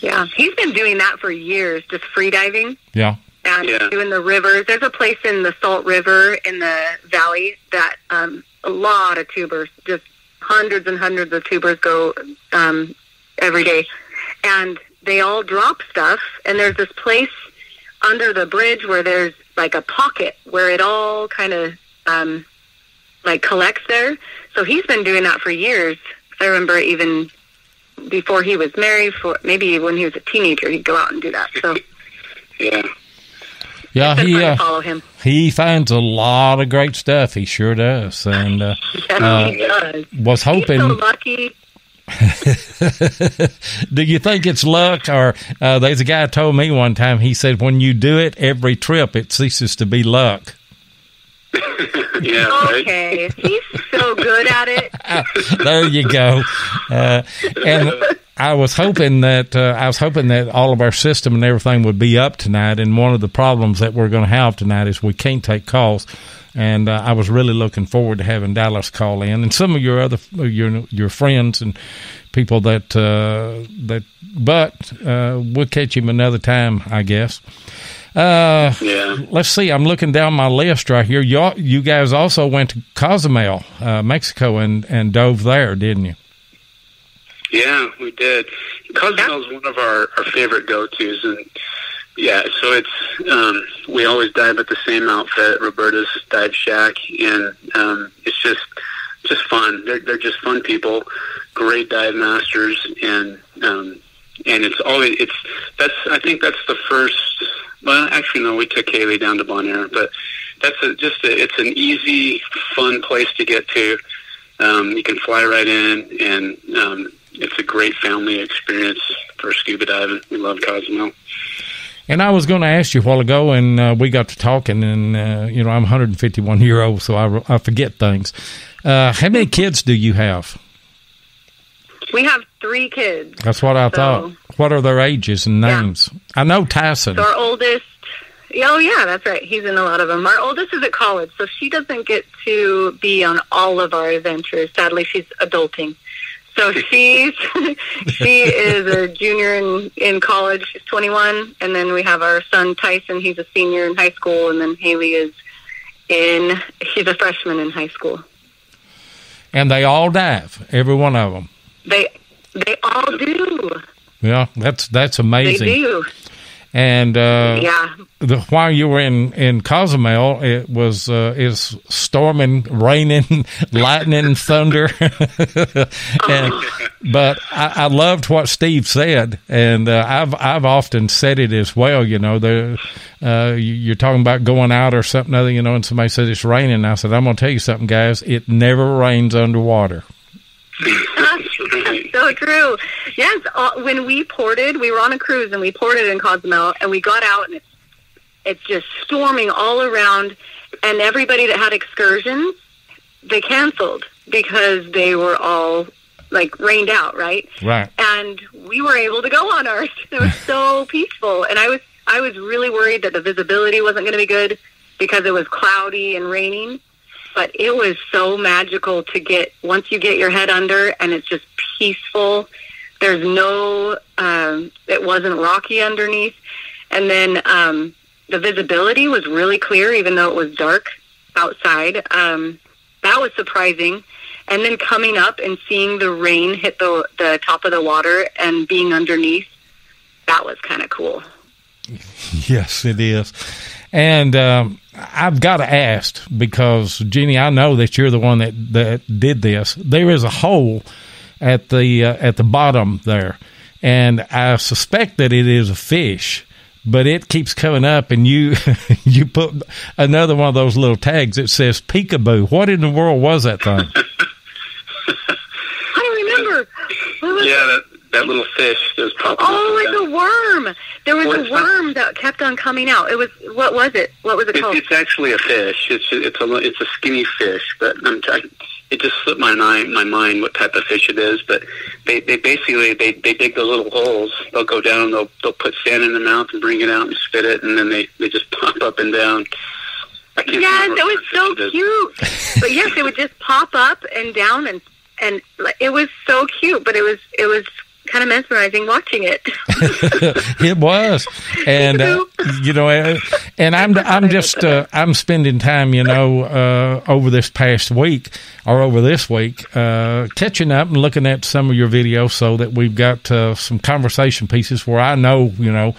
Yeah, he's been doing that for years, just free diving. Yeah. and Yeah. doing the rivers. There's a place in the Salt River in the valley that um, a lot of tubers, just hundreds and hundreds of tubers go um, every day, and they all drop stuff. And there's this place under the bridge where there's like a pocket where it all kind of um, like collects there. So he's been doing that for years. I remember even before he was married, for maybe when he was a teenager, he'd go out and do that. So Yeah. Yeah, he uh, follow him. he finds a lot of great stuff. He sure does, and uh, Yes, Uh, he does. was He's so hoping. lucky. do you think it's luck, or uh, there's a guy told me one time? He said when you do it every trip, it ceases to be luck. yeah. Okay, he's so good at it. there you go. Uh, and I was hoping that uh, I was hoping that all of our system and everything would be up tonight. And one of the problems that we're going to have tonight is we can't take calls. And uh, I was really looking forward to having Dallas call in, and some of your other your your friends and people that uh, that. But uh, we'll catch him another time, I guess. Uh, yeah. Let's see. I'm looking down my list right here. You you guys also went to Cozumel, uh, Mexico, and and dove there, didn't you? Yeah, we did. Cozumel is one of our our favorite go tos, and yeah, so it's um, we always dive at the same outfit, Roberta's Dive Shack, and um, it's just just fun. They're they're just fun people, great dive masters, and um, and it's always it's that's I think that's the first. Well, actually, no, we took Kaylee down to Bonaire, but that's a, just a, it's an easy, fun place to get to. Um, you can fly right in, and um, it's a great family experience for scuba diving. We love Cozumel. And I was going to ask you a while ago, and uh, we got to talking, and uh, you know I'm 151 year old, so I, I forget things. Uh, how many kids do you have? We have three kids. That's what I so, thought. What are their ages and names? Yeah. I know Tyson. So our oldest. Oh yeah, that's right. He's in a lot of them. Our oldest is at college, so she doesn't get to be on all of our adventures. Sadly, she's adulting. So she's she is a junior in in college. She's 21, and then we have our son Tyson. He's a senior in high school, and then Haley is in. She's a freshman in high school. And they all dive, every one of them. They they all do. Yeah, that's that's amazing. They do. And uh, yeah, the, while you were in in Cozumel, it was uh, is storming, raining, lightning, thunder. and, but I, I, loved what Steve said, and uh, I've I've often said it as well. You know, the uh, you're talking about going out or something other, you know, and somebody said it's raining. I said I'm going to tell you something, guys. It never rains underwater. so true. Yes, uh, when we ported, we were on a cruise and we ported in Cozumel, and we got out and it's it's just storming all around, and everybody that had excursions, they canceled because they were all like rained out, right? Right. And we were able to go on ours. It was so peaceful, and I was I was really worried that the visibility wasn't going to be good because it was cloudy and raining but it was so magical to get once you get your head under and it's just peaceful. There's no, um, it wasn't rocky underneath, and then um, the visibility was really clear, even though it was dark outside. Um, that was surprising. And then coming up and seeing the rain hit the the top of the water and being underneath, that was kind of cool. Yes, it is. And um, I've got to ask because Jeannie, I know that you're the one that that did this. There is a hole at the uh, at the bottom there, and I suspect that it is a fish. But it keeps coming up, and you you put another one of those little tags that says peekaboo. What in the world was that thing? I don't remember. Yeah, that, that little fish that was popping. Oh, like a worm. There was well, a worm not, that kept on coming out. It was what was it? What was it, it called? It's actually a fish. It's it's a it's a skinny fish, but I'm t- it just slipped my mind my mind what type of fish it is. But they they basically they they dig the little holes. They'll go down. They'll they'll put sand in the mouth and bring it out and spit it, and then they they just pop up and down. Yes, it was so cute. but yes, it would just pop up and down and and it was so cute. But it was it was kind of mesmerizing watching it. it was, and uh, you know, uh, and I'm I'm just uh, I'm spending time, you know, uh, over this past week or over this week, uh, catching up and looking at some of your videos, so that we've got uh, some conversation pieces where I know, you know.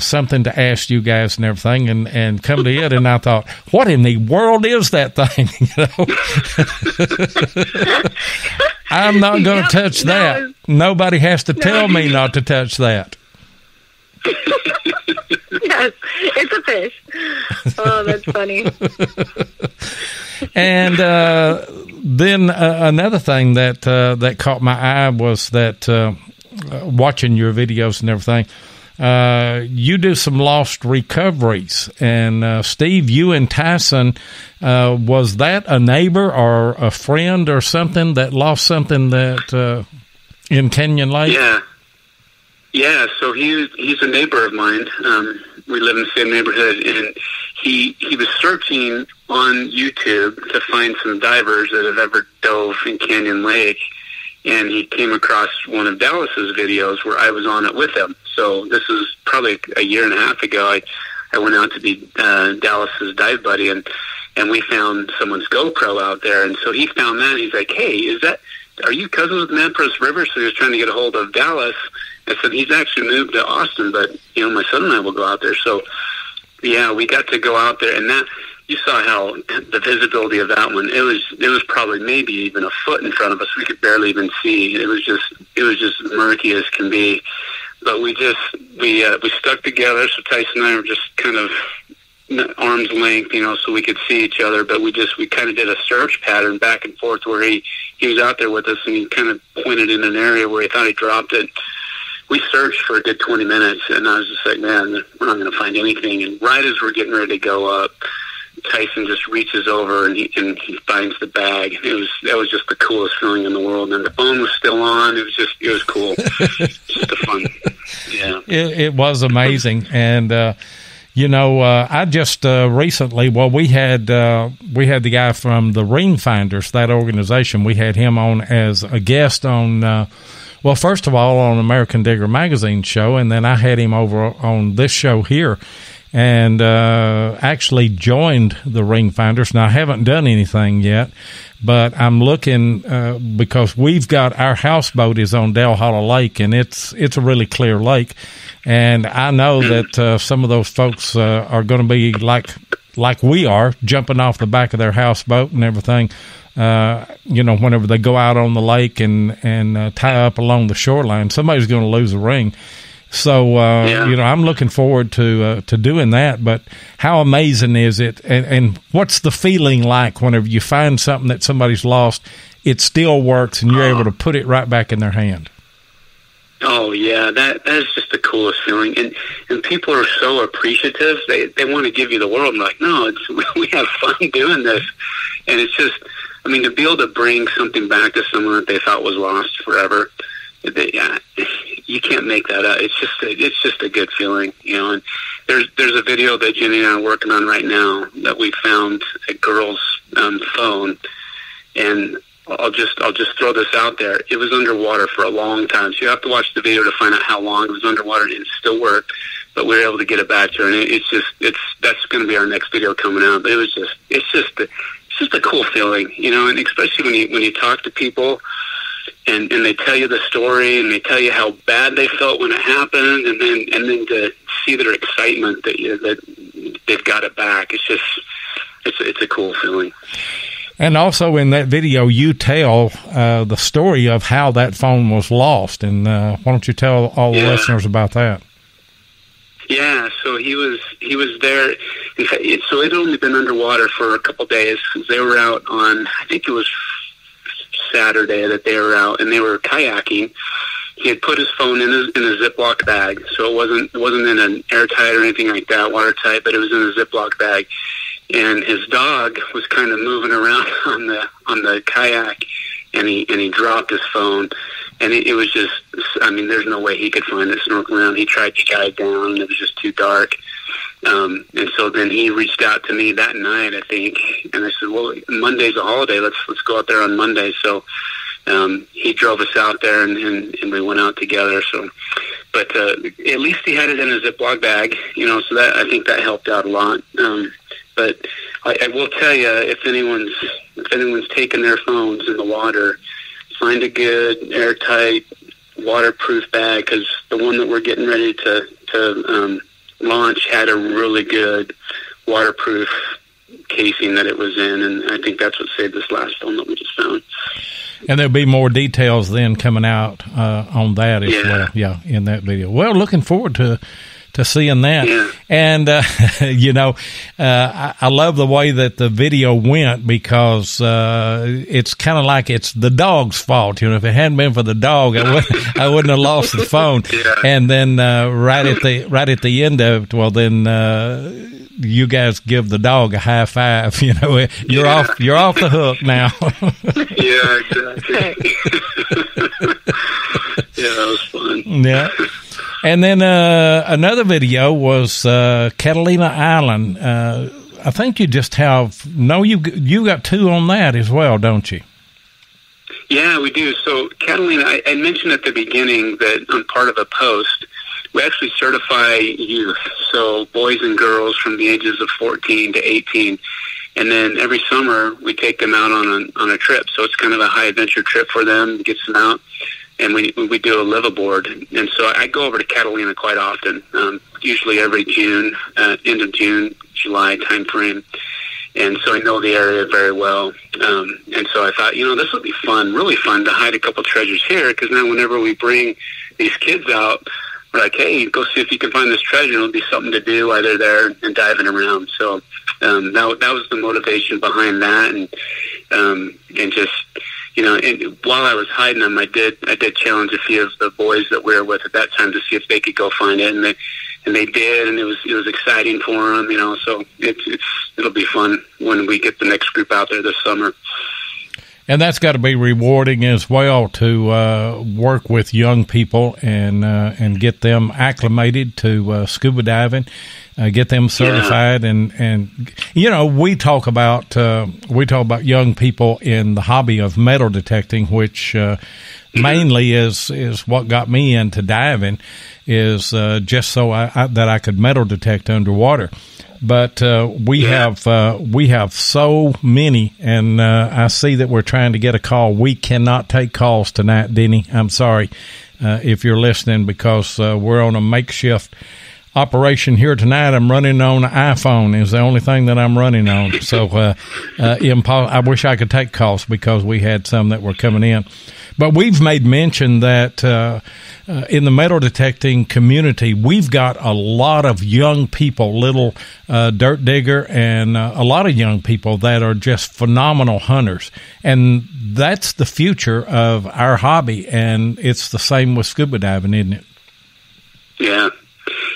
something to ask you guys and everything, and, and come to it, and I thought, what in the world is that thing? you know, I'm not going to touch that. Nobody has to tell me not to touch that. yes, it's a fish. Oh, that's funny. and uh, then uh, another thing that uh, that caught my eye was that uh, watching your videos and everything. Uh, you do some lost recoveries, and uh, Steve, you and Tyson, was that a neighbor or a friend or something that lost something that in Canyon Lake? Yeah, yeah, so he he's a neighbor of mine. Um, we live in the same neighborhood, and he he was searching on YouTube to find some divers that have ever dove in Canyon Lake, and he came across one of Dallas's videos where I was on it with him. So this is probably a year and a half ago. I I went out to be uh, Dallas's dive buddy, and and we found someone's GoPro out there, and so he found that. And he's like, "Hey, is that?" Are you cousins with Man Plus River? So he was trying to get a hold of Dallas, I said he's actually moved to Austin, but you know my son and I will go out there. So yeah, we got to go out there, and that you saw how the visibility of that one. It was it was probably maybe even a foot in front of us. We could barely even see. It was just it was just murky as can be. But we just we uh, we stuck together. So Tyson and I were just kind of arm's length, you know, so we could see each other. But we just we kind of did a search pattern back and forth where he he was out there with us and he kind of pointed in an area where he thought he dropped it we searched for a good 20 minutes, and I was just like, man, we're not going to find anything. And right as we're getting ready to go up, Tyson just reaches over and he and he finds the bag. It was that was just the coolest feeling in the world. And the phone was still on. It was just it was cool. just a fun, yeah. It, it was amazing, and uh, you know, uh, I just uh, recently. Well, we had uh, we had the guy from the Ring Finders, that organization. We had him on as a guest on uh, well, first of all, on American Digger magazine show, and then I had him over on this show here, and uh, actually joined the Ring Finders. Now I haven't done anything yet, but I'm looking uh, because we've got our houseboat is on Dale Hollow Lake, and it's it's a really clear lake, and I know that uh, some of those folks uh, are going to be like like we are jumping off the back of their houseboat and everything uh, you know, whenever they go out on the lake and and uh, tie up along the shoreline, somebody's going to lose a ring. So uh, yeah. you know, I'm looking forward to uh, to doing that. But how amazing is it? And, and what's the feeling like whenever you find something that somebody's lost? It still works, and you're able to put it right back in their hand. Oh yeah, that that is just the coolest feeling, and and people are so appreciative. They they want to give you the world. I'm like, no, it's we have fun doing this, and it's just I mean, to be able to bring something back to someone that they thought was lost forever, they, yeah, you can't make that up. It's just a, it's just a good feeling, you know. And there's there's a video that Jenny and I are working on right now that we found a girl's um, phone, and I'll just I'll just throw this out there. It was underwater for a long time, so you have to watch the video to find out how long it was underwater, and it still worked. But we were able to get it back to her, and it's just it's that's going to be our next video coming out. But it was just it's just the just a cool feeling, you know, and especially when you when you talk to people and and they tell you the story and they tell you how bad they felt when it happened, and then and then to see their excitement that you, that they've got it back. It's just it's it's a cool feeling. And also in that video, you tell uh, the story of how that phone was lost. And uh, why don't you tell all the yeah. listeners about that? Yeah, so he was he was there. In fact, it, so it had only been underwater for a couple days. They were out on I think it was Saturday that they were out, and they were kayaking. He had put his phone in a, in a Ziploc bag, so it wasn't it wasn't in an airtight or anything like that, watertight, but it was in a Ziploc bag. And his dog was kind of moving around on the on the kayak, and he and he dropped his phone and it, it was just I mean, there's no way he could find it snorkeling around. He tried to guide down, and it was just too dark. Um, and so then he reached out to me that night, I think, and I said, "Well, Monday's a holiday. Let's let's go out there on Monday." So um, he drove us out there, and, and, and we went out together. So, but uh, at least he had it in a Ziploc bag, you know. So that I think that helped out a lot. Um, but I, I will tell you, if anyone's if anyone's taken their phones in the water, find a good airtight waterproof bag because the one that we're getting ready to to um, launch had a really good waterproof casing that it was in, and I think that's what saved this last film that we just found. And there'll be more details then coming out uh, on that as yeah. well. Yeah, in that video. Well, looking forward to to seeing that. Yeah. And, uh, you know, uh, I, I, love the way that the video went because uh, it's kind of like it's the dog's fault. You know, if it hadn't been for the dog, I wouldn't, I wouldn't have lost the phone. Yeah. And then uh, right at the right at the end of it, well, then uh, you guys give the dog a high five. You know, you're yeah. off you're off the hook now. yeah, exactly. yeah, that was fun. Yeah. And then uh, another video was uh, Catalina Island. Uh, I think you just have no. You you got two on that as well, don't you? Yeah, we do. So Catalina, I, I mentioned at the beginning that I'm part of a post. We actually certify youth, so boys and girls from the ages of 14 to 18 and then every summer we take them out on a on a trip. So it's kind of a high adventure trip for them, gets them out and we we do a live aboard. And so I go over to Catalina quite often, um, usually every June, uh, end of June, July time frame. And so I know the area very well. Um, and so I thought, you know, this would be fun, really fun to hide a couple treasures here because now whenever we bring these kids out, we're like, hey, go see if you can find this treasure. It'll be something to do while they're there and diving around. So um, that that was the motivation behind that, and um, and just you know, and while I was hiding them, I did I did challenge a few of the boys that we were with at that time to see if they could go find it, and they and they did, and it was it was exciting for them, you know. So it's it's it'll be fun when we get the next group out there this summer. And that's got to be rewarding as well to uh, work with young people and uh, and get them acclimated to uh, scuba diving uh, get them certified, yeah. and and you know we talk about uh, we talk about young people in the hobby of metal detecting, which uh, mm-hmm. mainly is is what got me into diving, is uh, just so I, I, that I could metal detect underwater. But uh, we yeah. have uh, we have so many, and I see that we're trying to get a call. We cannot take calls tonight, Denny. I'm sorry if you're listening because we're on a makeshift operation here tonight. I'm running on iPhone. Is the only thing that I'm running on. So uh, uh, impo- I wish I could take calls because we had some that were coming in. But we've made mention that uh, uh, in the metal detecting community, we've got a lot of young people, little uh, dirt digger, and uh, a lot of young people that are just phenomenal hunters. And that's the future of our hobby. And it's the same with scuba diving, isn't it? Yeah,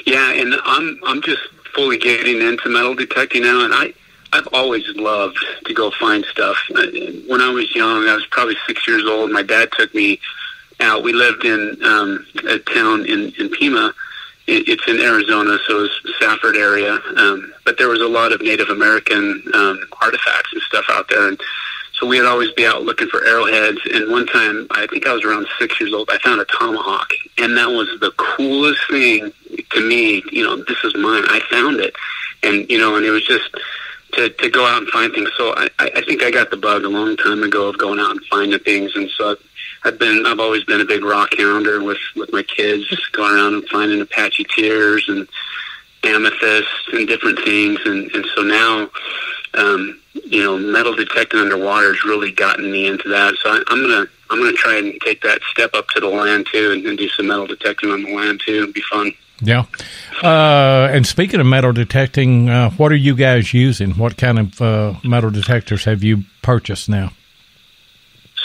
yeah, and I'm I'm just fully getting into metal detecting now, and I I've always loved to go find stuff. Uh, when I was young, I was probably six years old. My dad took me out. We lived in um, a town in in Pima. It's in Arizona, so it's Safford area. Um, but there was a lot of Native American um, artifacts and stuff out there, and so we'd always be out looking for arrowheads. And one time, I think I was around six years old, I found a tomahawk. And that was the coolest thing to me. You know, this is mine. I found it. And, you know, and it was just to, to go out and find things. So I, I think I got the bug a long time ago of going out and finding things. And so I've been, I've always been a big rock hounder with, with my kids, going around and finding Apache tears and amethysts and different things. And, and so now, um, you know, metal detecting underwater has really gotten me into that. So I, I'm gonna I'm gonna try and take that step up to the land too, and, and do some metal detecting on the land too. It'd be fun. Yeah. Uh, and speaking of metal detecting, uh, what are you guys using? What kind of uh, metal detectors have you purchased now?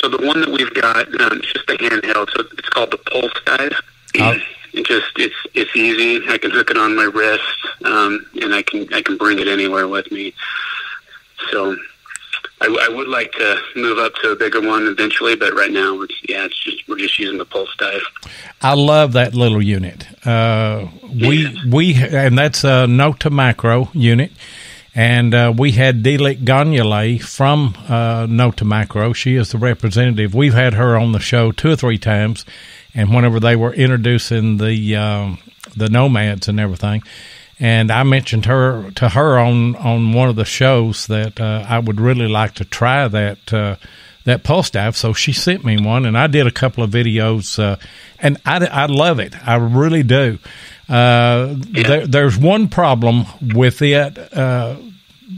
So the one that we've got, um, it's just a handheld. So it's called the Pulse Dive. Oh. It just it's it's easy. I can hook it on my wrist, um, and I can I can bring it anywhere with me. So I, I, would like to move up to a bigger one eventually, but right now, it's, yeah, it's just we're just using the pulse dive. I love that little unit. Uh, we yeah. we and that's a Nokta Makro unit, and uh, we had Dilek Gonulay from uh, Nokta Makro. She is the representative. We've had her on the show two or three times, and whenever they were introducing the um, the nomads and everything and I mentioned her to her on on one of the shows that uh, I would really like to try that uh, that pulse dive. So she sent me one, and I did a couple of videos, uh, and I, I love it. I really do. Uh, there, there's one problem with it uh,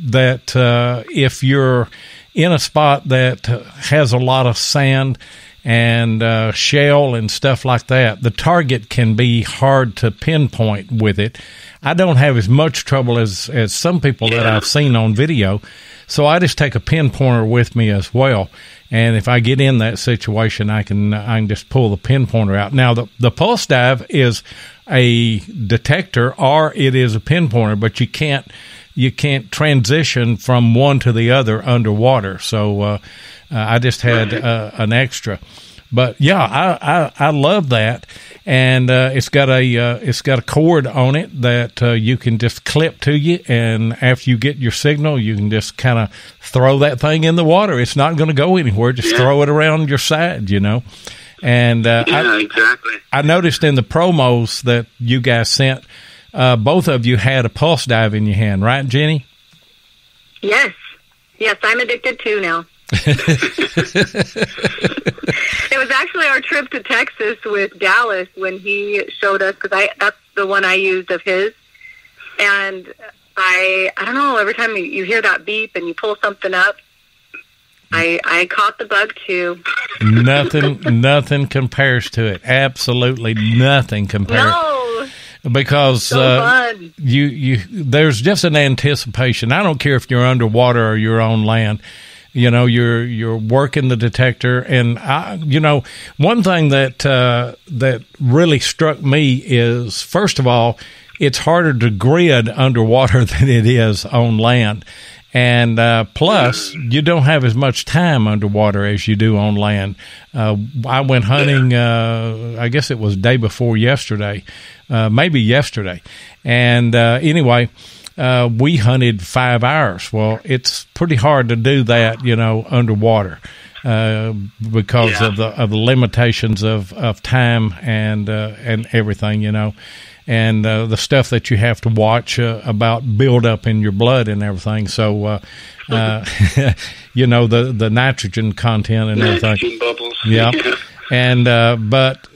that uh, if you're in a spot that has a lot of sand and uh, shell and stuff like that. The target can be hard to pinpoint with it. I don't have as much trouble as as some people that I've seen on video, so I just take a pin pointer with me as well. And if I get in that situation, I can I can just pull the pin pointer out. Now the the pulse dive is a detector or it is a pin pointer, but you can't you can't transition from one to the other underwater. So uh, uh, I just had uh, an extra. But yeah, I, I, I love that, and uh, it's got a uh, it's got a cord on it that uh, you can just clip to you, and after you get your signal, you can just kind of throw that thing in the water. It's not going to go anywhere. Just yeah. throw it around your side, you know. And uh, yeah, I, exactly. I noticed in the promos that you guys sent, uh, both of you had a pulse dive in your hand, right, Jenny? Yes, yes, I'm addicted too now. It was actually our trip to Texas with Dallas when he showed us because I that's the one I used of his, and I I don't know every time you, you hear that beep and you pull something up, I I caught the bug too. nothing nothing compares to it. Absolutely nothing compares. No because so uh, you you there's just an anticipation. I don't care if you're underwater or you're on land you know you're you're working the detector. And I, you know one thing that uh, that really struck me is first of all it's harder to grid underwater than it is on land. And uh, plus you don't have as much time underwater as you do on land. Uh, i went hunting uh, i guess it was day before yesterday uh, maybe yesterday. And uh, anyway uh, we hunted five hours. Well, it's pretty hard to do that, you know, underwater. Uh, because yeah. of the of the limitations of, of time and uh, and everything, you know, and uh, the stuff that you have to watch uh, about build up in your blood and everything. So, uh, uh, you know, the the nitrogen content and nitrogen everything. Bubbles. Yeah, and but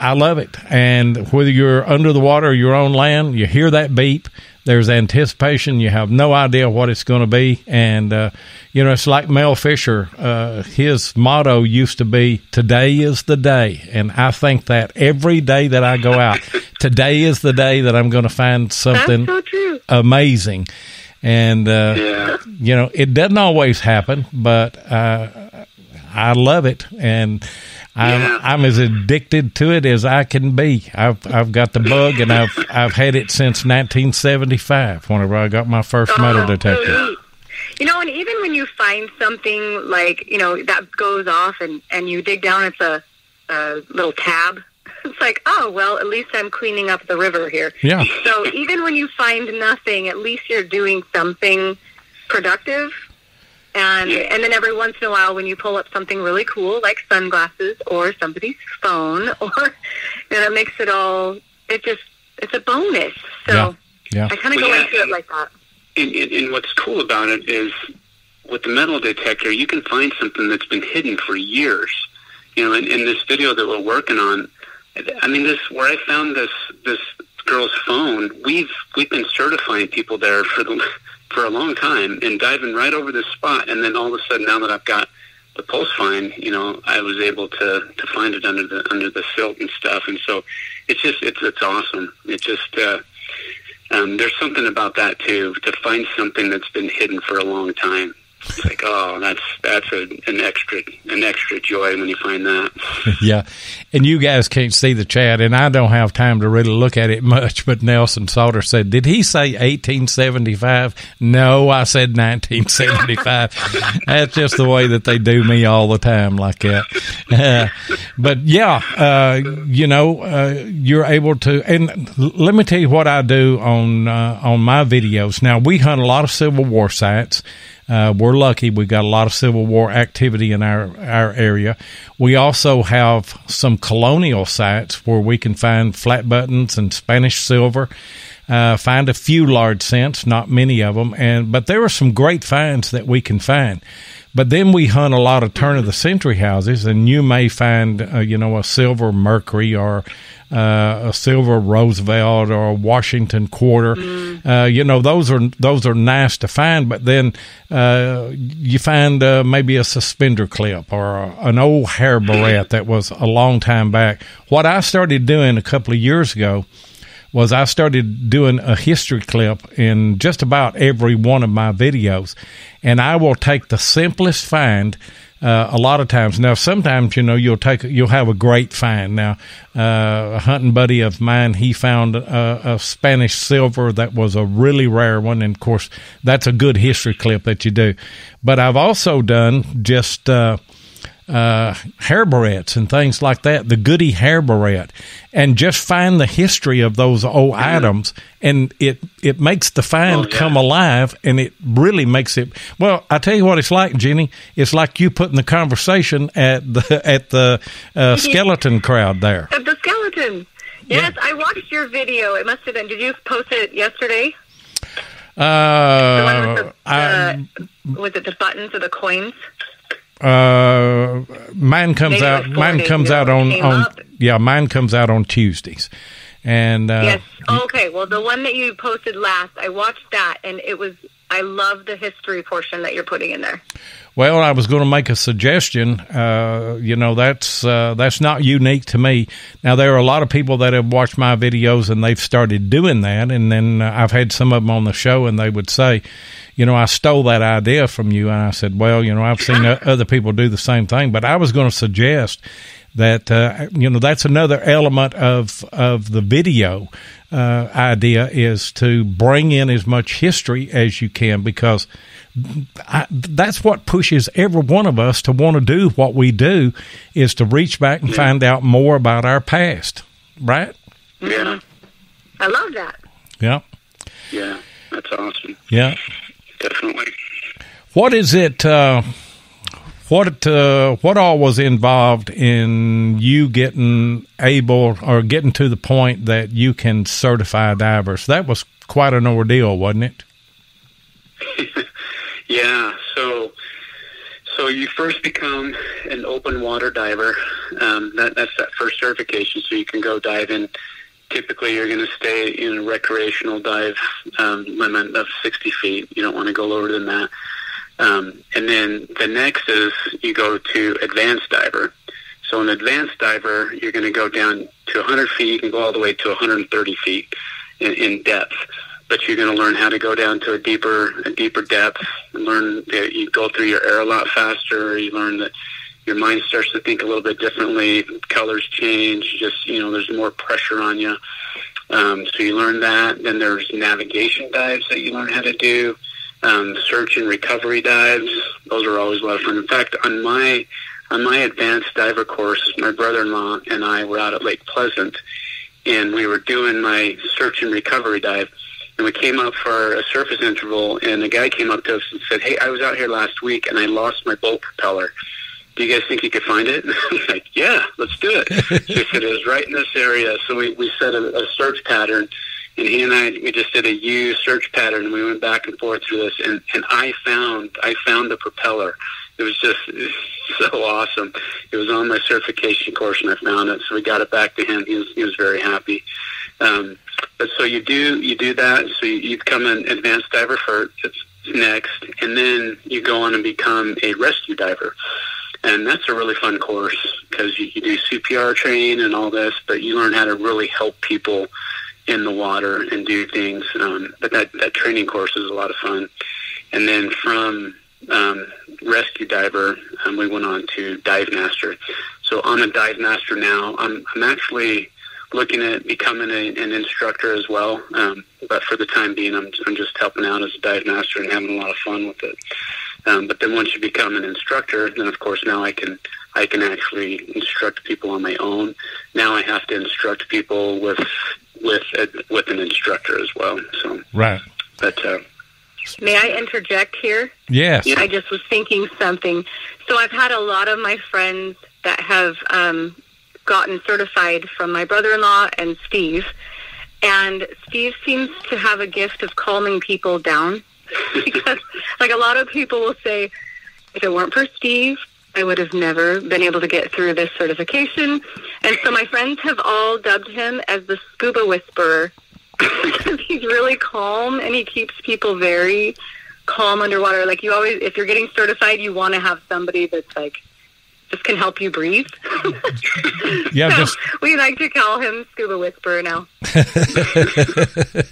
I love it. And whether you're under the water or you're on land, you hear that beep there's anticipation. You have no idea what it's going to be, and uh, you know it's like Mel Fisher. Uh, his motto used to be "Today is the day," and I think that every day that I go out, today is the day that I'm going to find something so amazing. And uh, yeah. you know, it doesn't always happen, but uh, I love it, and I'm yeah. I'm as addicted to it as I can be. I've I've got the bug, and I've I've had it since 1975. Whenever I got my first oh, metal detector. You know, and even when you find something like you know that goes off, and and you dig down, it's a, a little tab. It's like, oh well, at least I'm cleaning up the river here. Yeah. So even when you find nothing, at least you're doing something productive and and then every once in a while, when you pull up something really cool, like sunglasses or somebody's phone, or you know, it makes it all. It just it's a bonus. So yeah. Yeah. I kind of go into it like that. And, and, and what's cool about it is with the metal detector, you can find something that's been hidden for years. You know, in, in this video that we're working on, I mean, this where I found this this girl's phone. We've we've been certifying people there for the for a long time and diving right over this spot. And then all of a sudden, now that I've got the pulse find, you know, I was able to to find it under the under the silt and stuff. And so it's just it's it's awesome. It just uh, um, there's something about that too to find something that's been hidden for a long time. It's like, oh, that's that's a, an extra an extra joy when you find that. yeah, and you guys can't see the chat, and I don't have time to really look at it much. But Nelson Salter said, "Did he say 1875?" No, I said 1975. that's just the way that they do me all the time, like that. Uh, but yeah, uh, you know, uh, you're able to. And let me tell you what I do on uh, on my videos. Now we hunt a lot of Civil War sites. Uh, we're lucky. We've got a lot of Civil War activity in our, our area. We also have some colonial sites where we can find flat buttons and Spanish silver. Uh, find a few large cents, not many of them, and but there are some great finds that we can find. But then we hunt a lot of turn of the century houses, and you may find, uh, you know, a silver Mercury or uh, a silver Roosevelt or a Washington quarter. Mm. uh, you know those are those are nice to find. But then uh, you find uh, maybe a suspender clip or an old hair barrette that was a long time back. What I started doing a couple of years ago was I started doing a history clip in just about every one of my videos, and I will take the simplest find. Uh, a lot of times now, sometimes you know you'll take you'll have a great find. Now, uh, a hunting buddy of mine he found a, a, Spanish silver that was a really rare one, and of course that's a good history clip that you do. But I've also done just. Uh, uh, hair barrettes and things like that, the Goody hair barrette, and just find the history of those old items, and it it makes the find oh, yeah. come alive, and it really makes it. Well, I tell you what it's like, Jenny. It's like you putting the conversation at the at the uh, skeleton crowd there. At the skeleton. Yes, yeah. I watched your video. It must have been. Did you post it yesterday? Uh, the, I, was it the buttons or the coins? Uh, mine comes out. Mine comes out on on. Up. Yeah, mine comes out on Tuesdays. And uh, yes, okay. Well, the one that you posted last, I watched that, and it was. I love the history portion that you're putting in there. Well, I was going to make a suggestion. Uh, you know, that's uh, that's not unique to me. Now, there are a lot of people that have watched my videos and they've started doing that, and then uh, I've had some of them on the show, and they would say, you know, I stole that idea from you. And I said, well, you know, I've seen other people do the same thing, but I was going to suggest that, uh, you know, that's another element of, of the video uh, idea is to bring in as much history as you can because I, that's what pushes every one of us to want to do what we do is to reach back and yeah. find out more about our past, right? Yeah. I love that. Yeah. Yeah, that's awesome. Yeah definitely. What is it? Uh, what uh, what all was involved in you getting able or getting to the point that you can certify divers? That was quite an ordeal, wasn't it? yeah. So so you first become an open water diver. Um, that, that's that first certification, so you can go dive in typically you're going to stay in a recreational dive um, limit of 60 feet. You don't want to go lower than that. Um, and then the next is you go to advanced diver. So an advanced diver, you're going to go down to 100 feet. You can go all the way to 130 feet in, in depth. But you're going to learn how to go down to a deeper, a deeper depth. And learn that you go through your air a lot faster. You learn that your mind starts to think a little bit differently. Colors change. Just you know, there's more pressure on you. Um, so you learn that. Then there's navigation dives that you learn how to do. Um, search and recovery dives. Those are always a lot of fun. In fact, on my on my advanced diver course, my brother-in-law and I were out at Lake Pleasant, and we were doing my search and recovery dive. And we came up for a surface interval, and a guy came up to us and said, "Hey, I was out here last week, and I lost my boat propeller." Do you guys think you could find it? like, yeah, let's do it. so he said it was right in this area. So we, we set a, a search pattern, and he and I we just did a U search pattern, and we went back and forth through this, and and I found I found the propeller. It was just so awesome. It was on my certification course, and I found it. So we got it back to him. He was he was very happy. Um, but so you do you do that. So you, you become an advanced diver for next, and then you go on and become a rescue diver and that's a really fun course because you, you do CPR training and all this, but you learn how to really help people in the water and do things. Um, but that that training course is a lot of fun. And then from um, rescue diver, um, we went on to dive master. So I'm a dive master now. I'm I'm actually looking at becoming a, an instructor as well. Um, but for the time being, I'm I'm just helping out as a dive master and having a lot of fun with it. Um, but then once you become an instructor, then of course now I can I can actually instruct people on my own. Now I have to instruct people with with a, with an instructor as well. So right. But uh, may I interject here? Yes. I just was thinking something. So I've had a lot of my friends that have um, gotten certified from my brother-in-law and Steve, and Steve seems to have a gift of calming people down because like a lot of people will say, if it weren't for Steve, I would have never been able to get through this certification. And so my friends have all dubbed him as the scuba whisperer he's really calm and he keeps people very calm underwater. Like you always, if you're getting certified, you want to have somebody that's like just can help you breathe. yeah, so just we like to call him Scuba Whisperer now.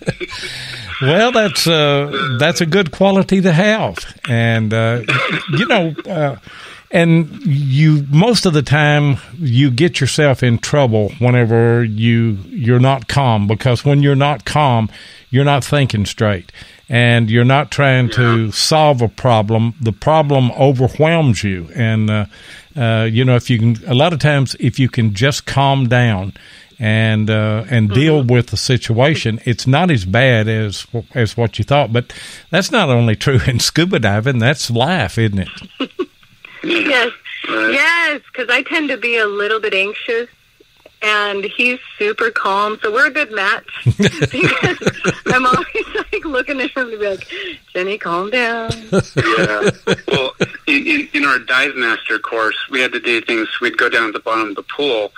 well, that's uh, that's a good quality to have, and uh, you know. Uh, and you most of the time you get yourself in trouble whenever you you're not calm because when you're not calm you're not thinking straight and you're not trying to solve a problem the problem overwhelms you and uh, uh, you know if you can a lot of times if you can just calm down and uh, and deal mm-hmm. with the situation. It's not as bad as as what you thought, but that's not only true in scuba diving. That's life, isn't it? yes, yes, because I tend to be a little bit anxious, and he's super calm, so we're a good match. I'm always like looking at him to be like, Jenny, calm down. yeah. Well, in, in in, our dive master course, we had to do things. We'd go down at the bottom of the pool,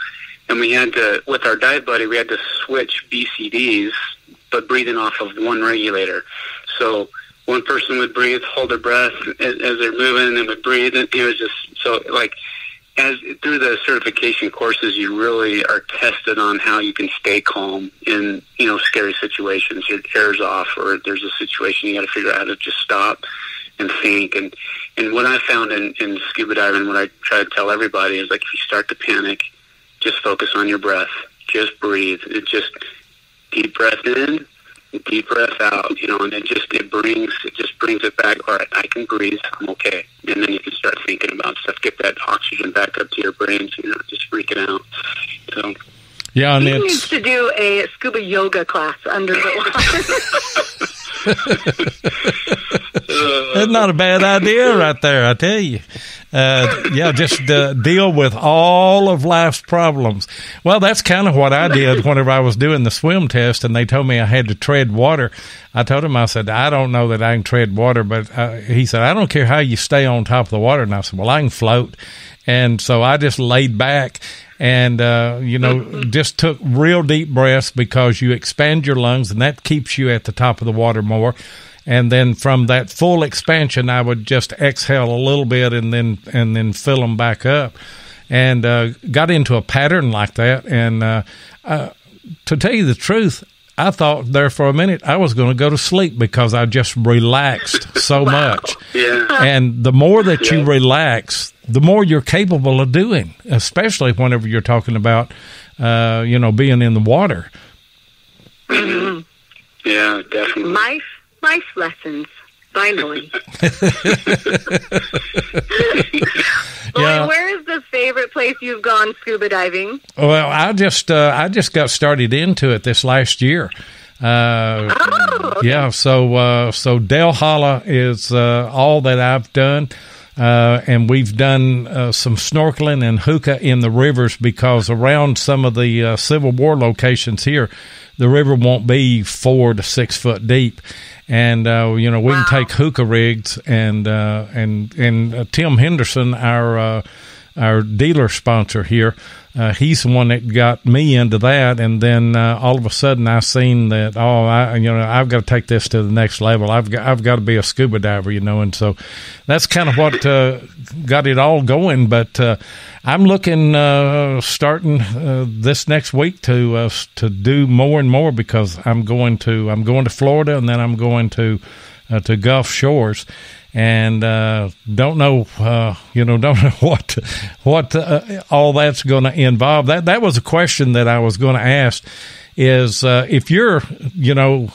and we had to, with our dive buddy, we had to switch BCDs, but breathing off of one regulator. So one person would breathe, hold their breath as, as they're moving, and would breathe. And it was just so like as through the certification courses, you really are tested on how you can stay calm in you know scary situations. Your air's off, or there's a situation you got to figure out how to just stop and think. And and what I found in, in scuba diving, what I try to tell everybody is like if you start to panic, just focus on your breath. Just breathe. It just deep breath in, deep breath out, you know, and it just it brings it just brings it back. All right, I can breathe. I'm okay, and then you can start thinking about stuff. Get that oxygen back up to your brain, so you're not just freaking out. So. Yeah, and he needs to do a scuba yoga class under the water. That's not a bad idea, right there. I tell you uh, yeah, just uh, deal with all of life's problems. Well, that's kind of what I did whenever I was doing the swim test, and they told me I had to tread water. I told him, I said, I don't know that I can tread water, but uh, he said, I don't care how you stay on top of the water. And I said, Well, I can float. And so I just laid back and uh, you know just took real deep breaths because you expand your lungs and that keeps you at the top of the water more and then from that full expansion, I would just exhale a little bit and then and then fill them back up, and uh, got into a pattern like that. And uh, uh, to tell you the truth, I thought there for a minute I was going to go to sleep because I just relaxed so wow. much. Yeah. And the more that yeah. you relax, the more you're capable of doing, especially whenever you're talking about, uh, you know, being in the water. Mm-hmm. Yeah, definitely. My life lessons. Finally. yeah. where is the favorite place you've gone scuba diving? Well, I just uh, I just got started into it this last year. Uh, oh, okay. Yeah, so uh, so Dale Hollow is uh, all that I've done. Uh, and we've done uh, some snorkeling and hookah in the rivers because around some of the uh, Civil War locations here, the river won't be four to six foot deep, and uh, you know we wow. can take hookah rigs and uh, and and uh, Tim Henderson, our uh, our dealer sponsor here, uh, he's the one that got me into that, and then uh, all of a sudden I seen that oh I you know I've got to take this to the next level. I've got I've got to be a scuba diver, you know, and so that's kind of what got it all going. But I'm looking starting this next week to to do more and more because I'm going to I'm going to Florida and then I'm going to uh, to Gulf Shores, and uh, don't know uh, you know don't know what what uh, all that's going to involve. That that was a question that I was going to ask. Is uh, if you're you know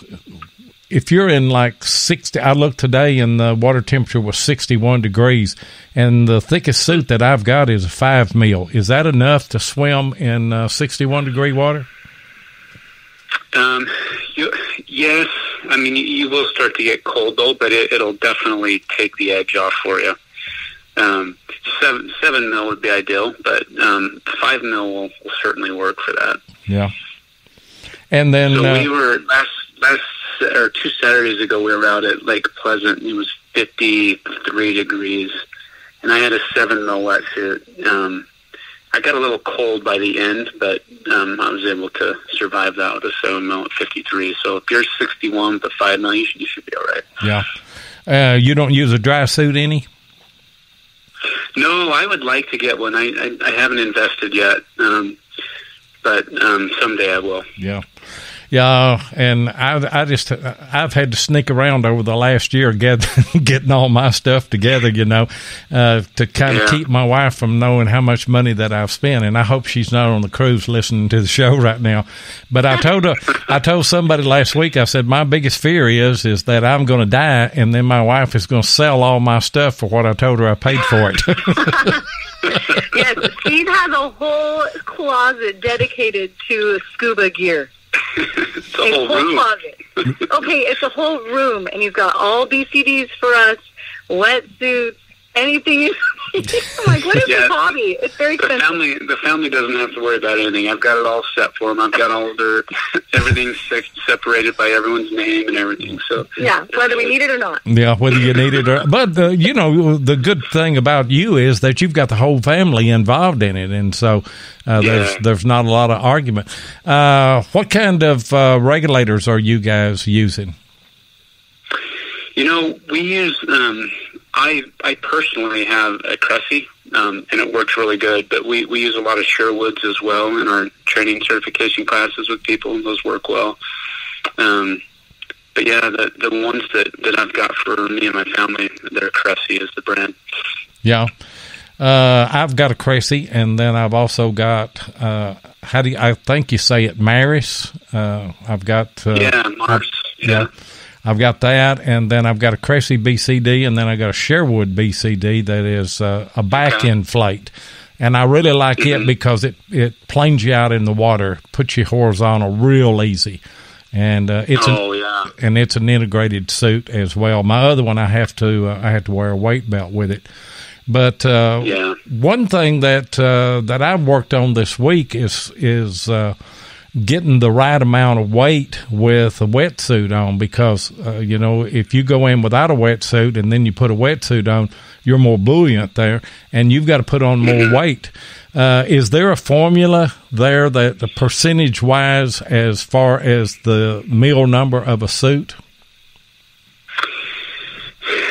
if you're in like 60 i looked today and the water temperature was 61 degrees and the thickest suit that i've got is a five mil is that enough to swim in uh, 61 degree water um, you, yes, I mean you will start to get cold though, but it, it'll definitely take the edge off for you. Um, seven seven mil would be ideal, but um, five mil will, will certainly work for that. Yeah, and then so uh, we were last last or two Saturdays ago. We were out at Lake Pleasant. And it was fifty three degrees, and I had a seven mil wetsuit. Um, I got a little cold by the end, but um, I was able to survive that with a seven mil at 53. So if you're 61 with a five mil, you should, you should be all right. Yeah. Uh, you don't use a dry suit any? No, I would like to get one. I I, I haven't invested yet, um, but um, someday I will. Yeah. Yeah, and I, I just I've had to sneak around over the last year, get, getting all my stuff together, you know, uh, to kind of yeah. keep my wife from knowing how much money that I've spent. And I hope she's not on the cruise listening to the show right now. But I told her, I told somebody last week, I said my biggest fear is is that I'm going to die, and then my wife is going to sell all my stuff for what I told her I paid for it. yes, Steve has a whole closet dedicated to scuba gear it's a, whole, whole closet. okay, it's a whole room, and you've got all BCDs for us, wetsuits, anything you I'm like, what is yeah, this hobby? It's very expensive. The family, the family doesn't have to worry about anything. I've got it all set for them. I've got all their everything's separated by everyone's name and everything. So yeah, whether we need it or not. Yeah, whether you need it or. But uh, you know, the good thing about you is that you've got the whole family involved in it, and so uh, yeah. there's there's not a lot of argument. Uh, what kind of uh, regulators are you guys using? You know, we use. Um, I I personally have a Cressi, um, and it works really good. But we we use a lot of Sherwoods as well in our training certification classes with people, and those work well. Um, but yeah, the the ones that that I've got for me and my family, they're Cressi is the brand. Yeah. Uh, I've got a Cressi, and then I've also got uh, how do you, I think you say it, Maris. Uh, I've got uh, yeah, Mars. yeah. yeah. I've got that, and then I've got a Cressi BCD, and then I got a Sherwood BCD that is uh, a back okay. inflate. And I really like mm-hmm. it because it, it planes you out in the water, puts you horizontal real easy. And uh, it's oh, an, yeah. and it's an integrated suit as well. My other one, I have to uh, I have to wear a weight belt with it. But uh, yeah. one thing that uh, that I've worked on this week is is uh, getting the right amount of weight with a wetsuit on because uh, you know if you go in without a wetsuit and then you put a wetsuit on you're more buoyant there and you've got to put on more weight. Uh, is there a formula there that the percentage wise as far as the mil number of a suit?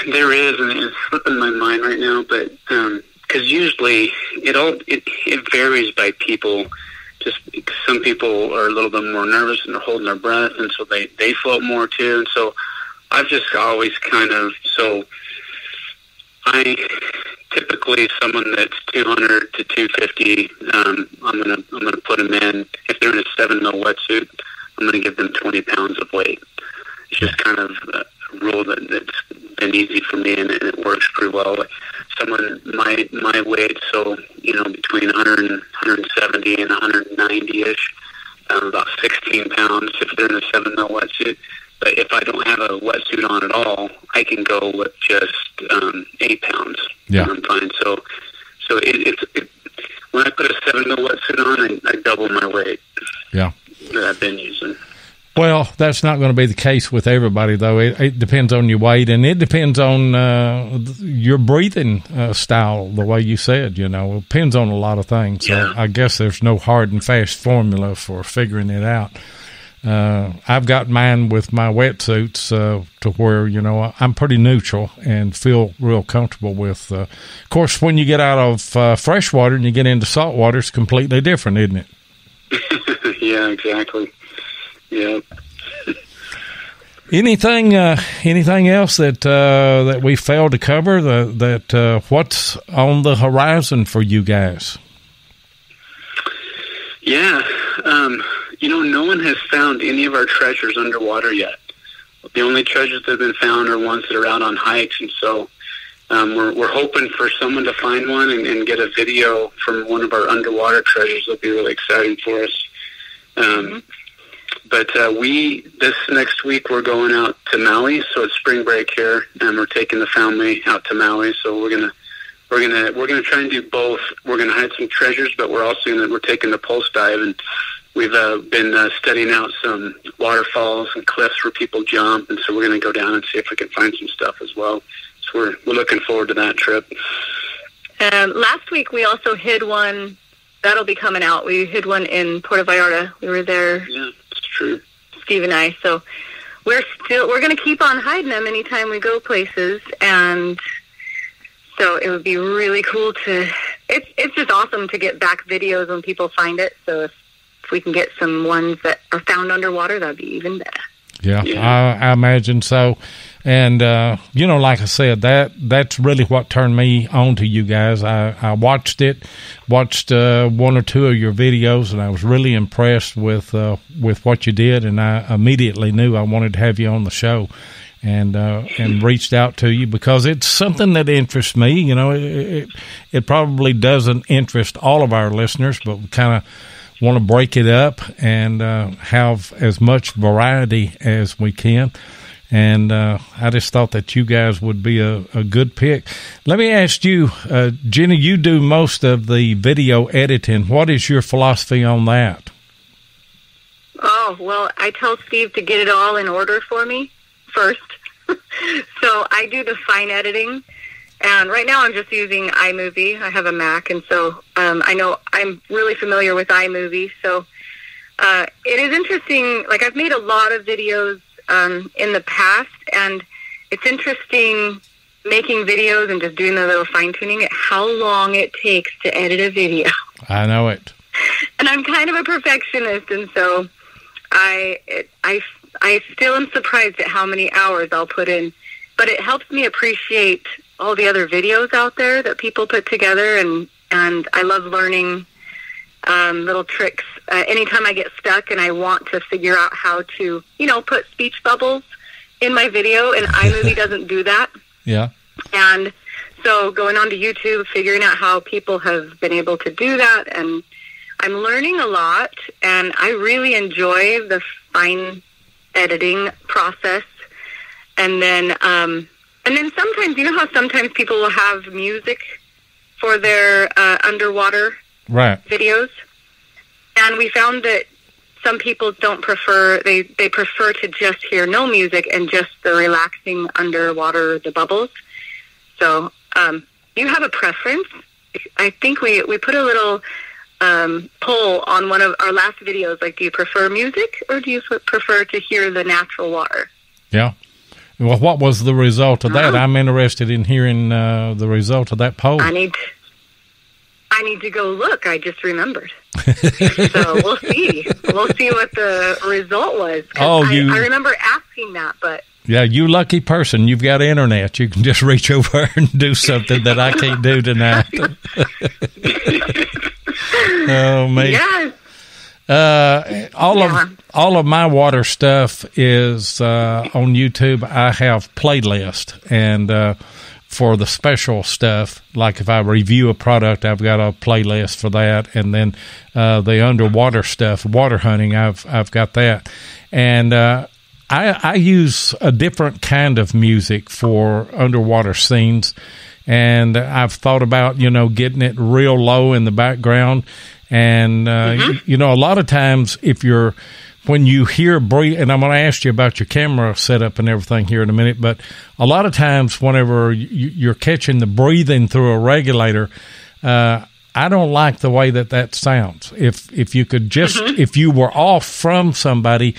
There is and it's slipping my mind right now but because um, usually it all it, it varies by people just some people are a little bit more nervous and they're holding their breath, and so they they float more too. And so I've just always kind of so I typically someone that's 200 to 250. Um, I'm gonna I'm gonna put them in if they're in a seven mil wetsuit. I'm gonna give them 20 pounds of weight. It's just kind of a rule that, that's been easy for me and, and it works pretty well. Someone my my weight, so you know between 100 and 170 and 190 ish, um, about 16 pounds if they're in a seven mil wetsuit. But if I don't have a wetsuit on at all, I can go with just um, eight pounds. Yeah, I'm fine. So so it, it's it, when I put a seven mil wetsuit on, I, I double my weight. Yeah, that I've been using. Well, that's not going to be the case with everybody, though. It, it depends on your weight, and it depends on uh, your breathing uh, style. The way you said, you know, it depends on a lot of things. Yeah. So I guess there's no hard and fast formula for figuring it out. Uh, I've got mine with my wetsuits uh, to where you know I'm pretty neutral and feel real comfortable with. Uh, of course, when you get out of uh, fresh water and you get into salt water, it's completely different, isn't it? yeah, exactly. Yeah. Anything, uh, anything else that uh, that we failed to cover? The, that uh, what's on the horizon for you guys? Yeah, um, you know, no one has found any of our treasures underwater yet. The only treasures that have been found are ones that are out on hikes, and so um, we're we're hoping for someone to find one and, and get a video from one of our underwater treasures. That'll be really exciting for us. Um, mm-hmm but uh, we this next week we're going out to Maui, so it's spring break here, and we're taking the family out to Maui. So we're gonna we're gonna we're gonna try and do both. We're gonna hide some treasures, but we're also gonna we're taking the pulse dive, and we've uh, been uh, studying out some waterfalls and cliffs where people jump, and so we're gonna go down and see if we can find some stuff as well. So we're we're looking forward to that trip. Um, last week we also hid one that'll be coming out. We hid one in Puerto Vallarta. We were there. Yeah, true. Steve and I. So we're still we're going to keep on hiding them anytime we go places, and so it would be really cool to. It's it's just awesome to get back videos when people find it. So if, if we can get some ones that are found underwater, that'd be even better. Yeah, yeah. I, I imagine so. And uh, you know, like I said, that that's really what turned me on to you guys. I, I watched it, watched uh, one or two of your videos, and I was really impressed with uh, with what you did. And I immediately knew I wanted to have you on the show, and uh, and reached out to you because it's something that interests me. You know, it, it, it probably doesn't interest all of our listeners, but we kind of want to break it up and uh, have as much variety as we can and uh, I just thought that you guys would be a, a good pick. Let me ask you, uh, Jenny, you do most of the video editing. What is your philosophy on that? Oh, well, I tell Steve to get it all in order for me first. so I do the fine editing. And right now I'm just using iMovie. I have a Mac, and so um, I know I'm really familiar with iMovie. So uh, it is interesting. Like I've made a lot of videos um, in the past, and it's interesting making videos and just doing the little fine tuning at how long it takes to edit a video. I know it. And I'm kind of a perfectionist, and so I it, I I still am surprised at how many hours I'll put in. But it helps me appreciate all the other videos out there that people put together, and and I love learning um, little tricks. Uh, anytime I get stuck and I want to figure out how to, you know, put speech bubbles in my video, and iMovie doesn't do that. Yeah. And so going on to YouTube, figuring out how people have been able to do that, and I'm learning a lot, and I really enjoy the fine editing process. And then, um, and then sometimes, you know how sometimes people will have music for their uh, underwater right. videos. And we found that some people don't prefer they they prefer to just hear no music and just the relaxing underwater the bubbles. So, um, you have a preference? I think we we put a little um, poll on one of our last videos. Like, do you prefer music or do you prefer to hear the natural water? Yeah. Well, what was the result of that? Uh-huh. I'm interested in hearing uh, the result of that poll. I need I need to go look. I just remembered. So we'll see. We'll see what the result was. Oh, you. I remember asking that, but. Yeah, you lucky person. You've got internet. You can just reach over and do something that I can't do tonight. oh man. Yeah. Uh, all yeah. of all of my water stuff is uh, on YouTube. I have playlist and uh, for the special stuff. Like if I review a product, I've got a playlist for that, and then uh, the underwater stuff, water hunting, I've I've got that, and uh, I I use a different kind of music for underwater scenes, and I've thought about you know getting it real low in the background, and uh, mm-hmm. you, you know a lot of times if you're when you hear breathe, and I'm going to ask you about your camera setup and everything here in a minute, but a lot of times whenever you're catching the breathing through a regulator, uh, I don't like the way that that sounds. If if you could just mm-hmm. if you were off from somebody,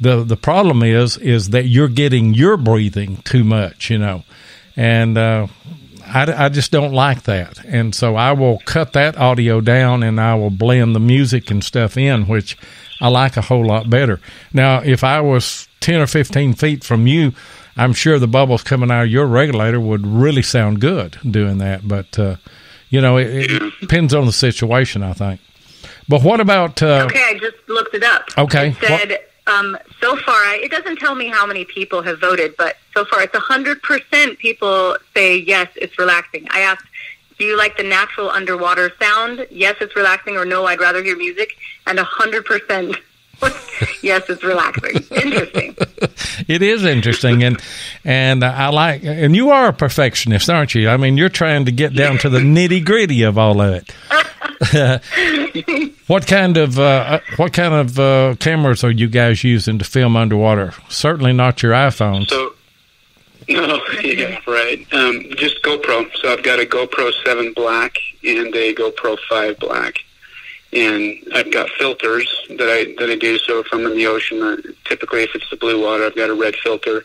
the the problem is is that you're getting your breathing too much, you know, and uh, I, I just don't like that. And so I will cut that audio down and I will blend the music and stuff in, which I like a whole lot better. Now, if I was 10 or 15 feet from you, I'm sure the bubbles coming out of your regulator would really sound good doing that. But, uh, you know, it, it, depends on the situation, I think. But what about. Uh, okay, I just looked it up. Okay. It said um, so far, it doesn't tell me how many people have voted, but so far it's 100% people say, yes, it's relaxing. I asked, do you like the natural underwater sound? Yes, it's relaxing, or no, I'd rather hear music. And 100% yes, it's relaxing. Interesting. it is interesting, and and I like. And you are a perfectionist, aren't you? I mean, you're trying to get down to the nitty gritty of all of it. what kind of uh, what kind of uh, cameras are you guys using to film underwater? Certainly not your iPhones. So no, yeah, right. Um, just GoPro. So I've got a GoPro 7 Black and a GoPro 5 Black. and I've got filters that I that I do. So if I'm in the ocean, uh, typically if it's the blue water, I've got a red filter.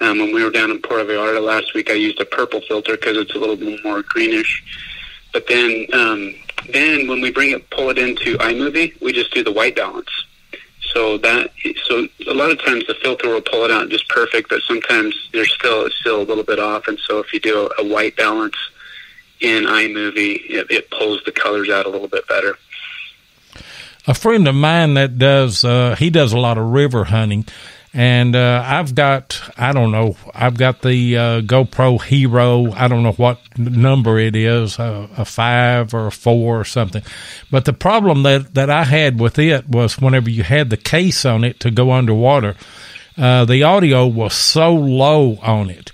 Um, when we were down in Puerto Vallarta last week, I used a purple filter because it's a little bit more greenish. But then, um, then when we bring it, pull it into iMovie, we just do the white balance. So that, so a lot of times the filter will pull it out just perfect, but sometimes there's still still a little bit off. And so if you do a, a white balance in iMovie, it, it pulls the colors out a little bit better. A friend of mine that does, uh, he does a lot of river hunting and uh, I've got I don't know I've got the uh, GoPro Hero I don't know what number it is a, a, five or a four or something, but the problem that that I had with it was whenever you had the case on it to go underwater, uh, the audio was so low on it,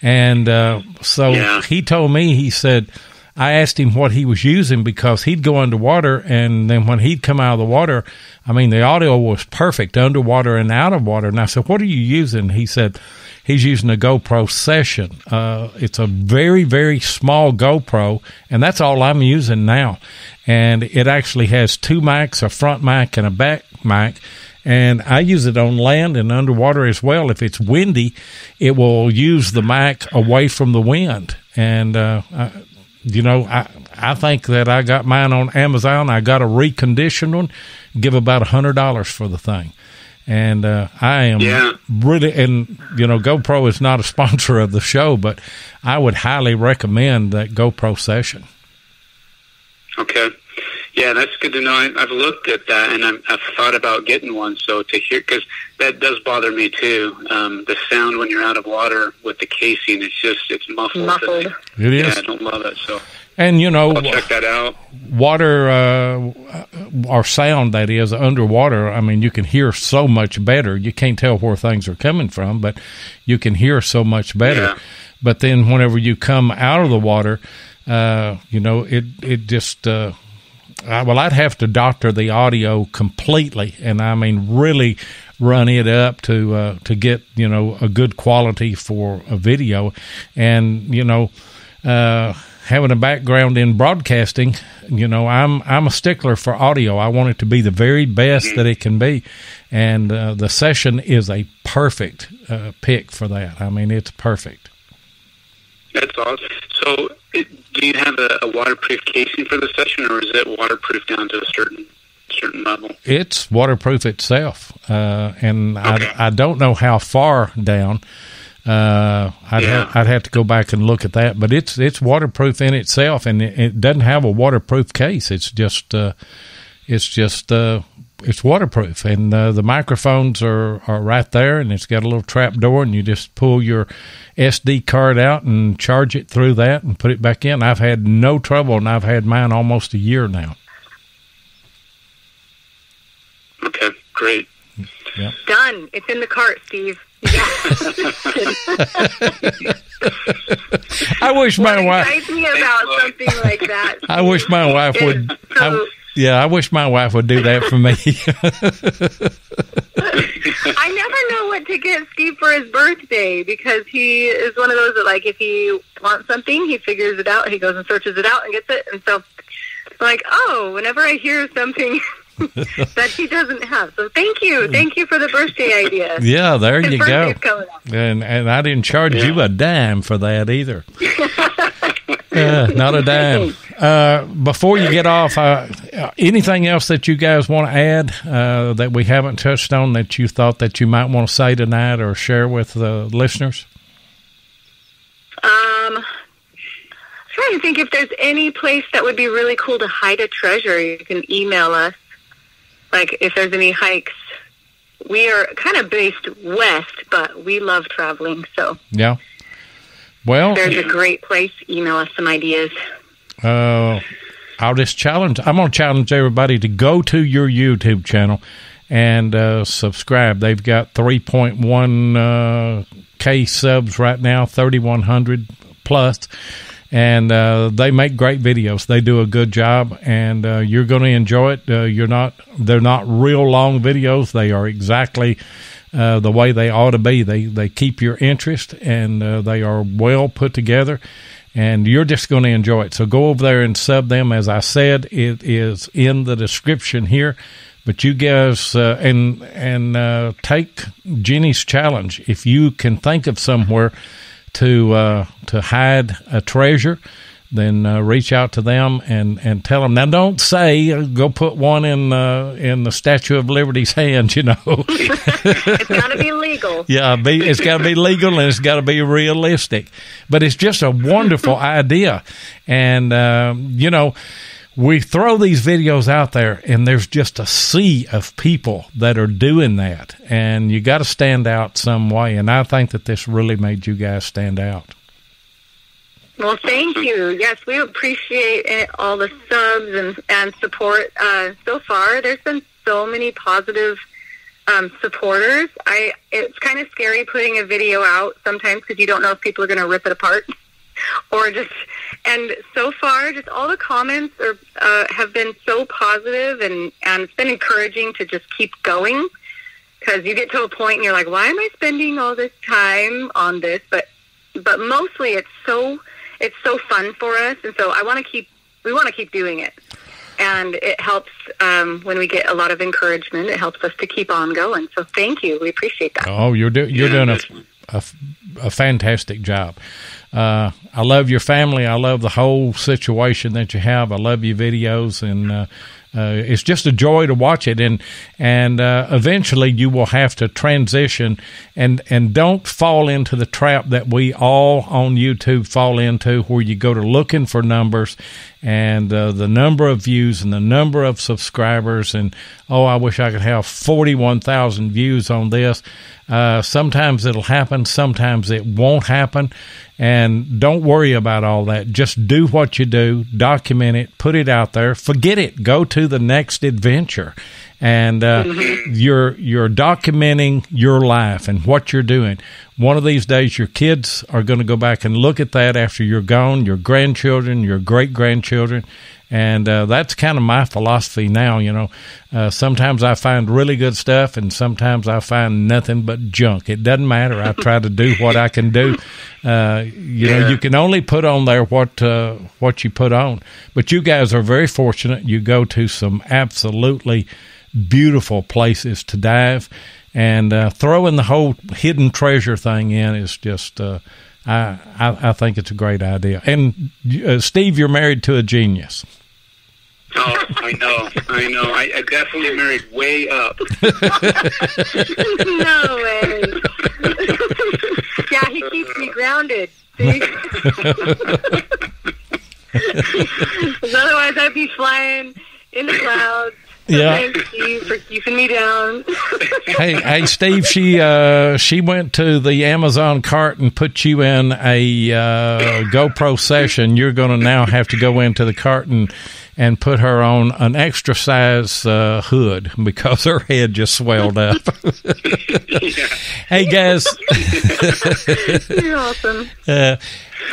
and uh, so yeah. he told me he said. I asked him what he was using because he'd go underwater, and then when he'd come out of the water, I mean, the audio was perfect underwater and out of water. And I said, What are you using? He said, He's using a GoPro Session. Uh, it's a very, very small GoPro, and that's all I'm using now. And it actually has two mics, a front mic and a back mic. And I use it on land and underwater as well. If it's windy, it will use the mic away from the wind. And, uh, I, you know, I, I think that I got mine on Amazon. I got a reconditioned one give about a hundred dollars for the thing. And uh, I am yeah. really, and you know, GoPro is not a sponsor of the show, but I would highly recommend that GoPro session. Okay, yeah, that's good to know. I, I've looked at that and I'm, I've thought about getting one. So to hear, because that does bother me too. Um, the sound when you're out of water with the casing, it's just it's muffled. Muffled. It is. Yeah, I don't love it. So and you know, I'll check that out. Water uh, or sound that is underwater. I mean, you can hear so much better. You can't tell where things are coming from, but you can hear so much better. Yeah. But then, whenever you come out of the water, uh, you know, it it just. Uh, I, well, I'd have to doctor the audio completely, and I mean, really run it up to uh, to get you know a good quality for a video, and you know. Uh, having a background in broadcasting, you know, I'm I'm a stickler for audio. I want it to be the very best that it can be, and uh, the session is a perfect uh, pick for that. I mean, it's perfect. That's awesome. So, do you have a, a waterproof casing for the session, or is it waterproof down to a certain certain level? It's waterproof itself, uh, and Okay. I I don't know how far down. Uh, I'd Yeah. have, I'd have to go back and look at that, but it's it's waterproof in itself, and it, it doesn't have a waterproof case. It's just uh, it's just uh, it's waterproof, and uh, the microphones are are right there, and it's got a little trap door, and you just pull your SD card out and charge it through that, and put it back in. I've had no trouble, and I've had mine almost a year now. Okay, great. Done. It's in the cart, Steve. Yeah. I wish my wife. excites me about something like that. I wish my wife would. So- I, yeah, I wish my wife would do that for me. I never know what to get Steve for his birthday because he is one of those that, like, if he wants something, he figures it out. He goes and searches it out and gets it. And so, like, oh, whenever I hear something that he doesn't have, so thank you, thank you for the birthday idea. yeah, there His you go. up. And and I didn't charge Yeah. you a dime for that either. Uh, not a dime. Uh, before you get off, uh, anything else that you guys want to add uh, that we haven't touched on that you thought that you might want to say tonight or share with the listeners? Um, trying to think if there's any place that would be really cool to hide a treasure. You can email us. Like if there's any hikes. We are kind of based west, but we love traveling. So Yeah. Well, there's a great place. Email us some ideas. uh, I'll just challenge. I'm going to challenge everybody to go to your YouTube channel and uh, subscribe. They've got 3.1 uh, k subs right now, 3,100 plus, and uh, they make great videos. They do a good job, and uh, you're going to enjoy it. Uh, you're not. They're not real long videos. They are exactly. Uh, the way they ought to be. They they keep your interest and uh, they are well put together. and you're just going to enjoy it. So go over there and sub them. As I said, it is in the description here. But you guys uh, and and uh, take Jenny's challenge. If you can think of somewhere to uh, to hide a treasure, then uh, reach out to them and, and tell them. Now, don't say uh, go put one in uh, in the Statue of Liberty's hand. You know, it's got to be legal. Yeah, be, it's got to be legal and it's got to be realistic. But it's just a wonderful idea, and um, you know. We throw these videos out there, and there's just a sea of people that are doing that, and you got to stand out some way. And I think that this really made you guys stand out. Well, thank you. Yes, we appreciate it, all the subs and, and support uh, so far. There's been so many positive um, supporters. I it's kind of scary putting a video out sometimes because you don't know if people are going to rip it apart or just. And so far, just all the comments are uh, have been so positive and and it's been encouraging to just keep going because you get to a point and you're like, why am I spending all this time on this? But but mostly it's so it's so fun for us, and so I want to keep we want to keep doing it. And it helps um, when we get a lot of encouragement. It helps us to keep on going. So thank you. We appreciate that. Oh, you're do- you're doing a, a, a fantastic job. Uh, I love your family. I love the whole situation that you have. I love your videos, and uh, uh, it's just a joy to watch it, and and uh, eventually you will have to transition, and and don't fall into the trap that we all on YouTube fall into, where you go to looking for numbers, and uh, the number of views and the number of subscribers, and oh, I wish I could have forty one thousand views on this. Uh, sometimes it'll happen, sometimes it won't happen, and don't worry about all that. Just do what you do, document it, put it out there, forget it, go to the next adventure. And uh, mm-hmm. you're you're documenting your life and what you're doing. One of these days, your kids are going to go back and look at that after you're gone. Your grandchildren, your great grandchildren, and uh, that's kind of my philosophy now. You know, uh, sometimes I find really good stuff, and sometimes I find nothing but junk. It doesn't matter. I try to do what I can do. Uh, you yeah. know, you can only put on there what uh, what you put on. But you guys are very fortunate. You go to some absolutely beautiful places to dive, and uh, throwing the whole hidden treasure thing in is just. Uh, I, I, I think it's a great idea. And Steve, you're married to a genius. Oh, I know, I know. I, I definitely married way up. no way. yeah, he keeps me grounded. See? otherwise, I'd be flying in the clouds. Yeah. Thank you for keeping me down. hey, hey, Steve. She uh, she went to the Amazon cart and put you in a uh, GoPro session. You're going to now have to go into the cart and and put her on an extra size uh, hood because her head just swelled up. hey guys, you're awesome. Uh,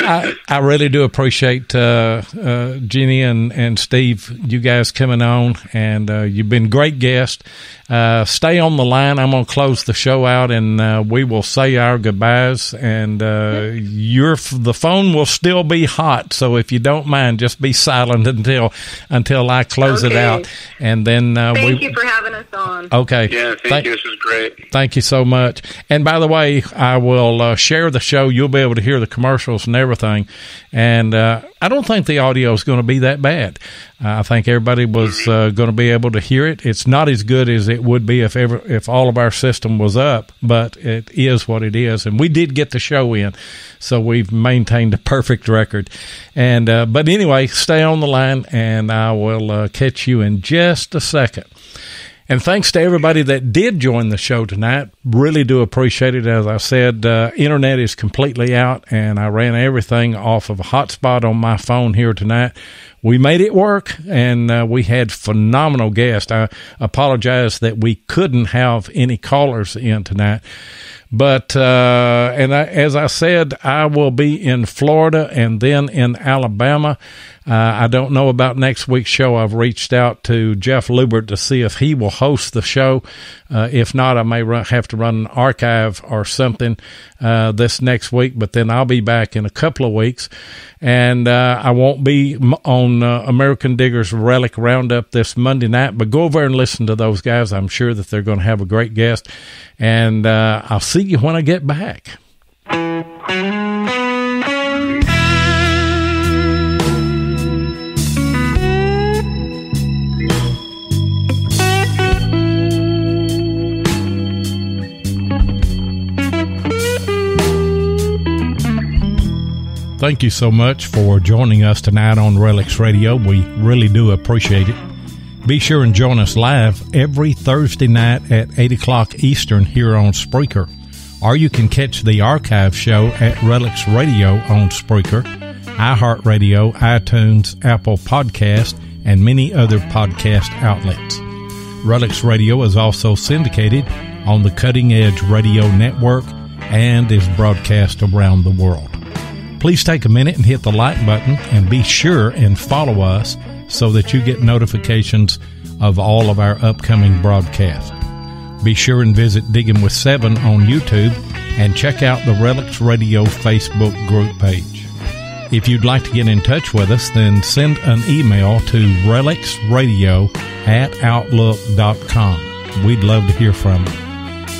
I, I really do appreciate uh, uh, Jenny and, and Steve, you guys coming on, and uh, you've been great guests. Uh, stay on the line. I'm going to close the show out, and uh, we will say our goodbyes. And uh, your the phone will still be hot, so if you don't mind, just be silent until until I close okay. it out, and then thank we, you for having us on. Okay, yeah, thank, thank you. This is great. Thank you so much. And by the way, I will share the show. You'll be able to hear the commercials and everything. And uh, I don't think the audio is going to be that bad. Uh, I think everybody was uh, going to be able to hear it. It's not as good as it would be if ever if all of our system was up, but it is what it is. And we did get the show in, so we've maintained a perfect record. And uh, but anyway, stay on the line, and I will uh, catch you in just a second. And thanks to everybody that did join the show tonight. Really do appreciate it. As I said, uh, internet is completely out, and I ran everything off of a hotspot on my phone here tonight. we made it work, and uh, we had phenomenal guests. I apologize that we couldn't have any callers in tonight. But uh, and I, as I said, I will be in Florida and then in Alabama. Uh, I don't know about next week's show. I've reached out to Jeff Lubert to see if he will host the show. Uh, if not, I may run, have to run an archive or something uh, this next week. But then I'll be back in a couple of weeks, and uh, I won't be on uh, American Diggers Relic Roundup this Monday night. But go over and listen to those guys. I'm sure that they're going to have a great guest, and uh, I'll see you when I get back. Thank you so much for joining us tonight on Relics Radio. We really do appreciate it. Be sure and join us live every Thursday night at 8 o'clock Eastern here on Spreaker. Or you can catch the archive show at Relics Radio on Spreaker, iHeartRadio, iTunes, Apple Podcast, and many other podcast outlets. Relics Radio is also syndicated on the Cutting Edge Radio Network and is broadcast around the world. Please take a minute and hit the like button and be sure and follow us so that you get notifications of all of our upcoming broadcasts. Be sure and visit Diggin with Seven on YouTube and check out the Relics Radio Facebook group page. If you'd like to get in touch with us, then send an email to relicsradio at outlook.com. We'd love to hear from you.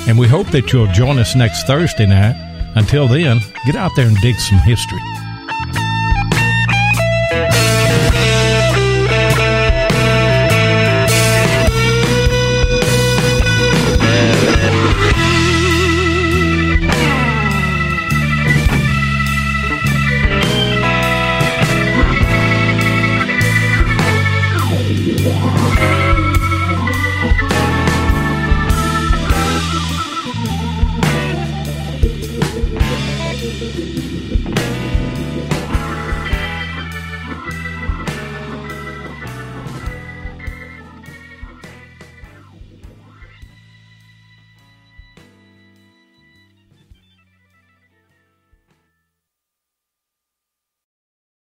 And we hope that you'll join us next Thursday night until then, get out there and dig some history.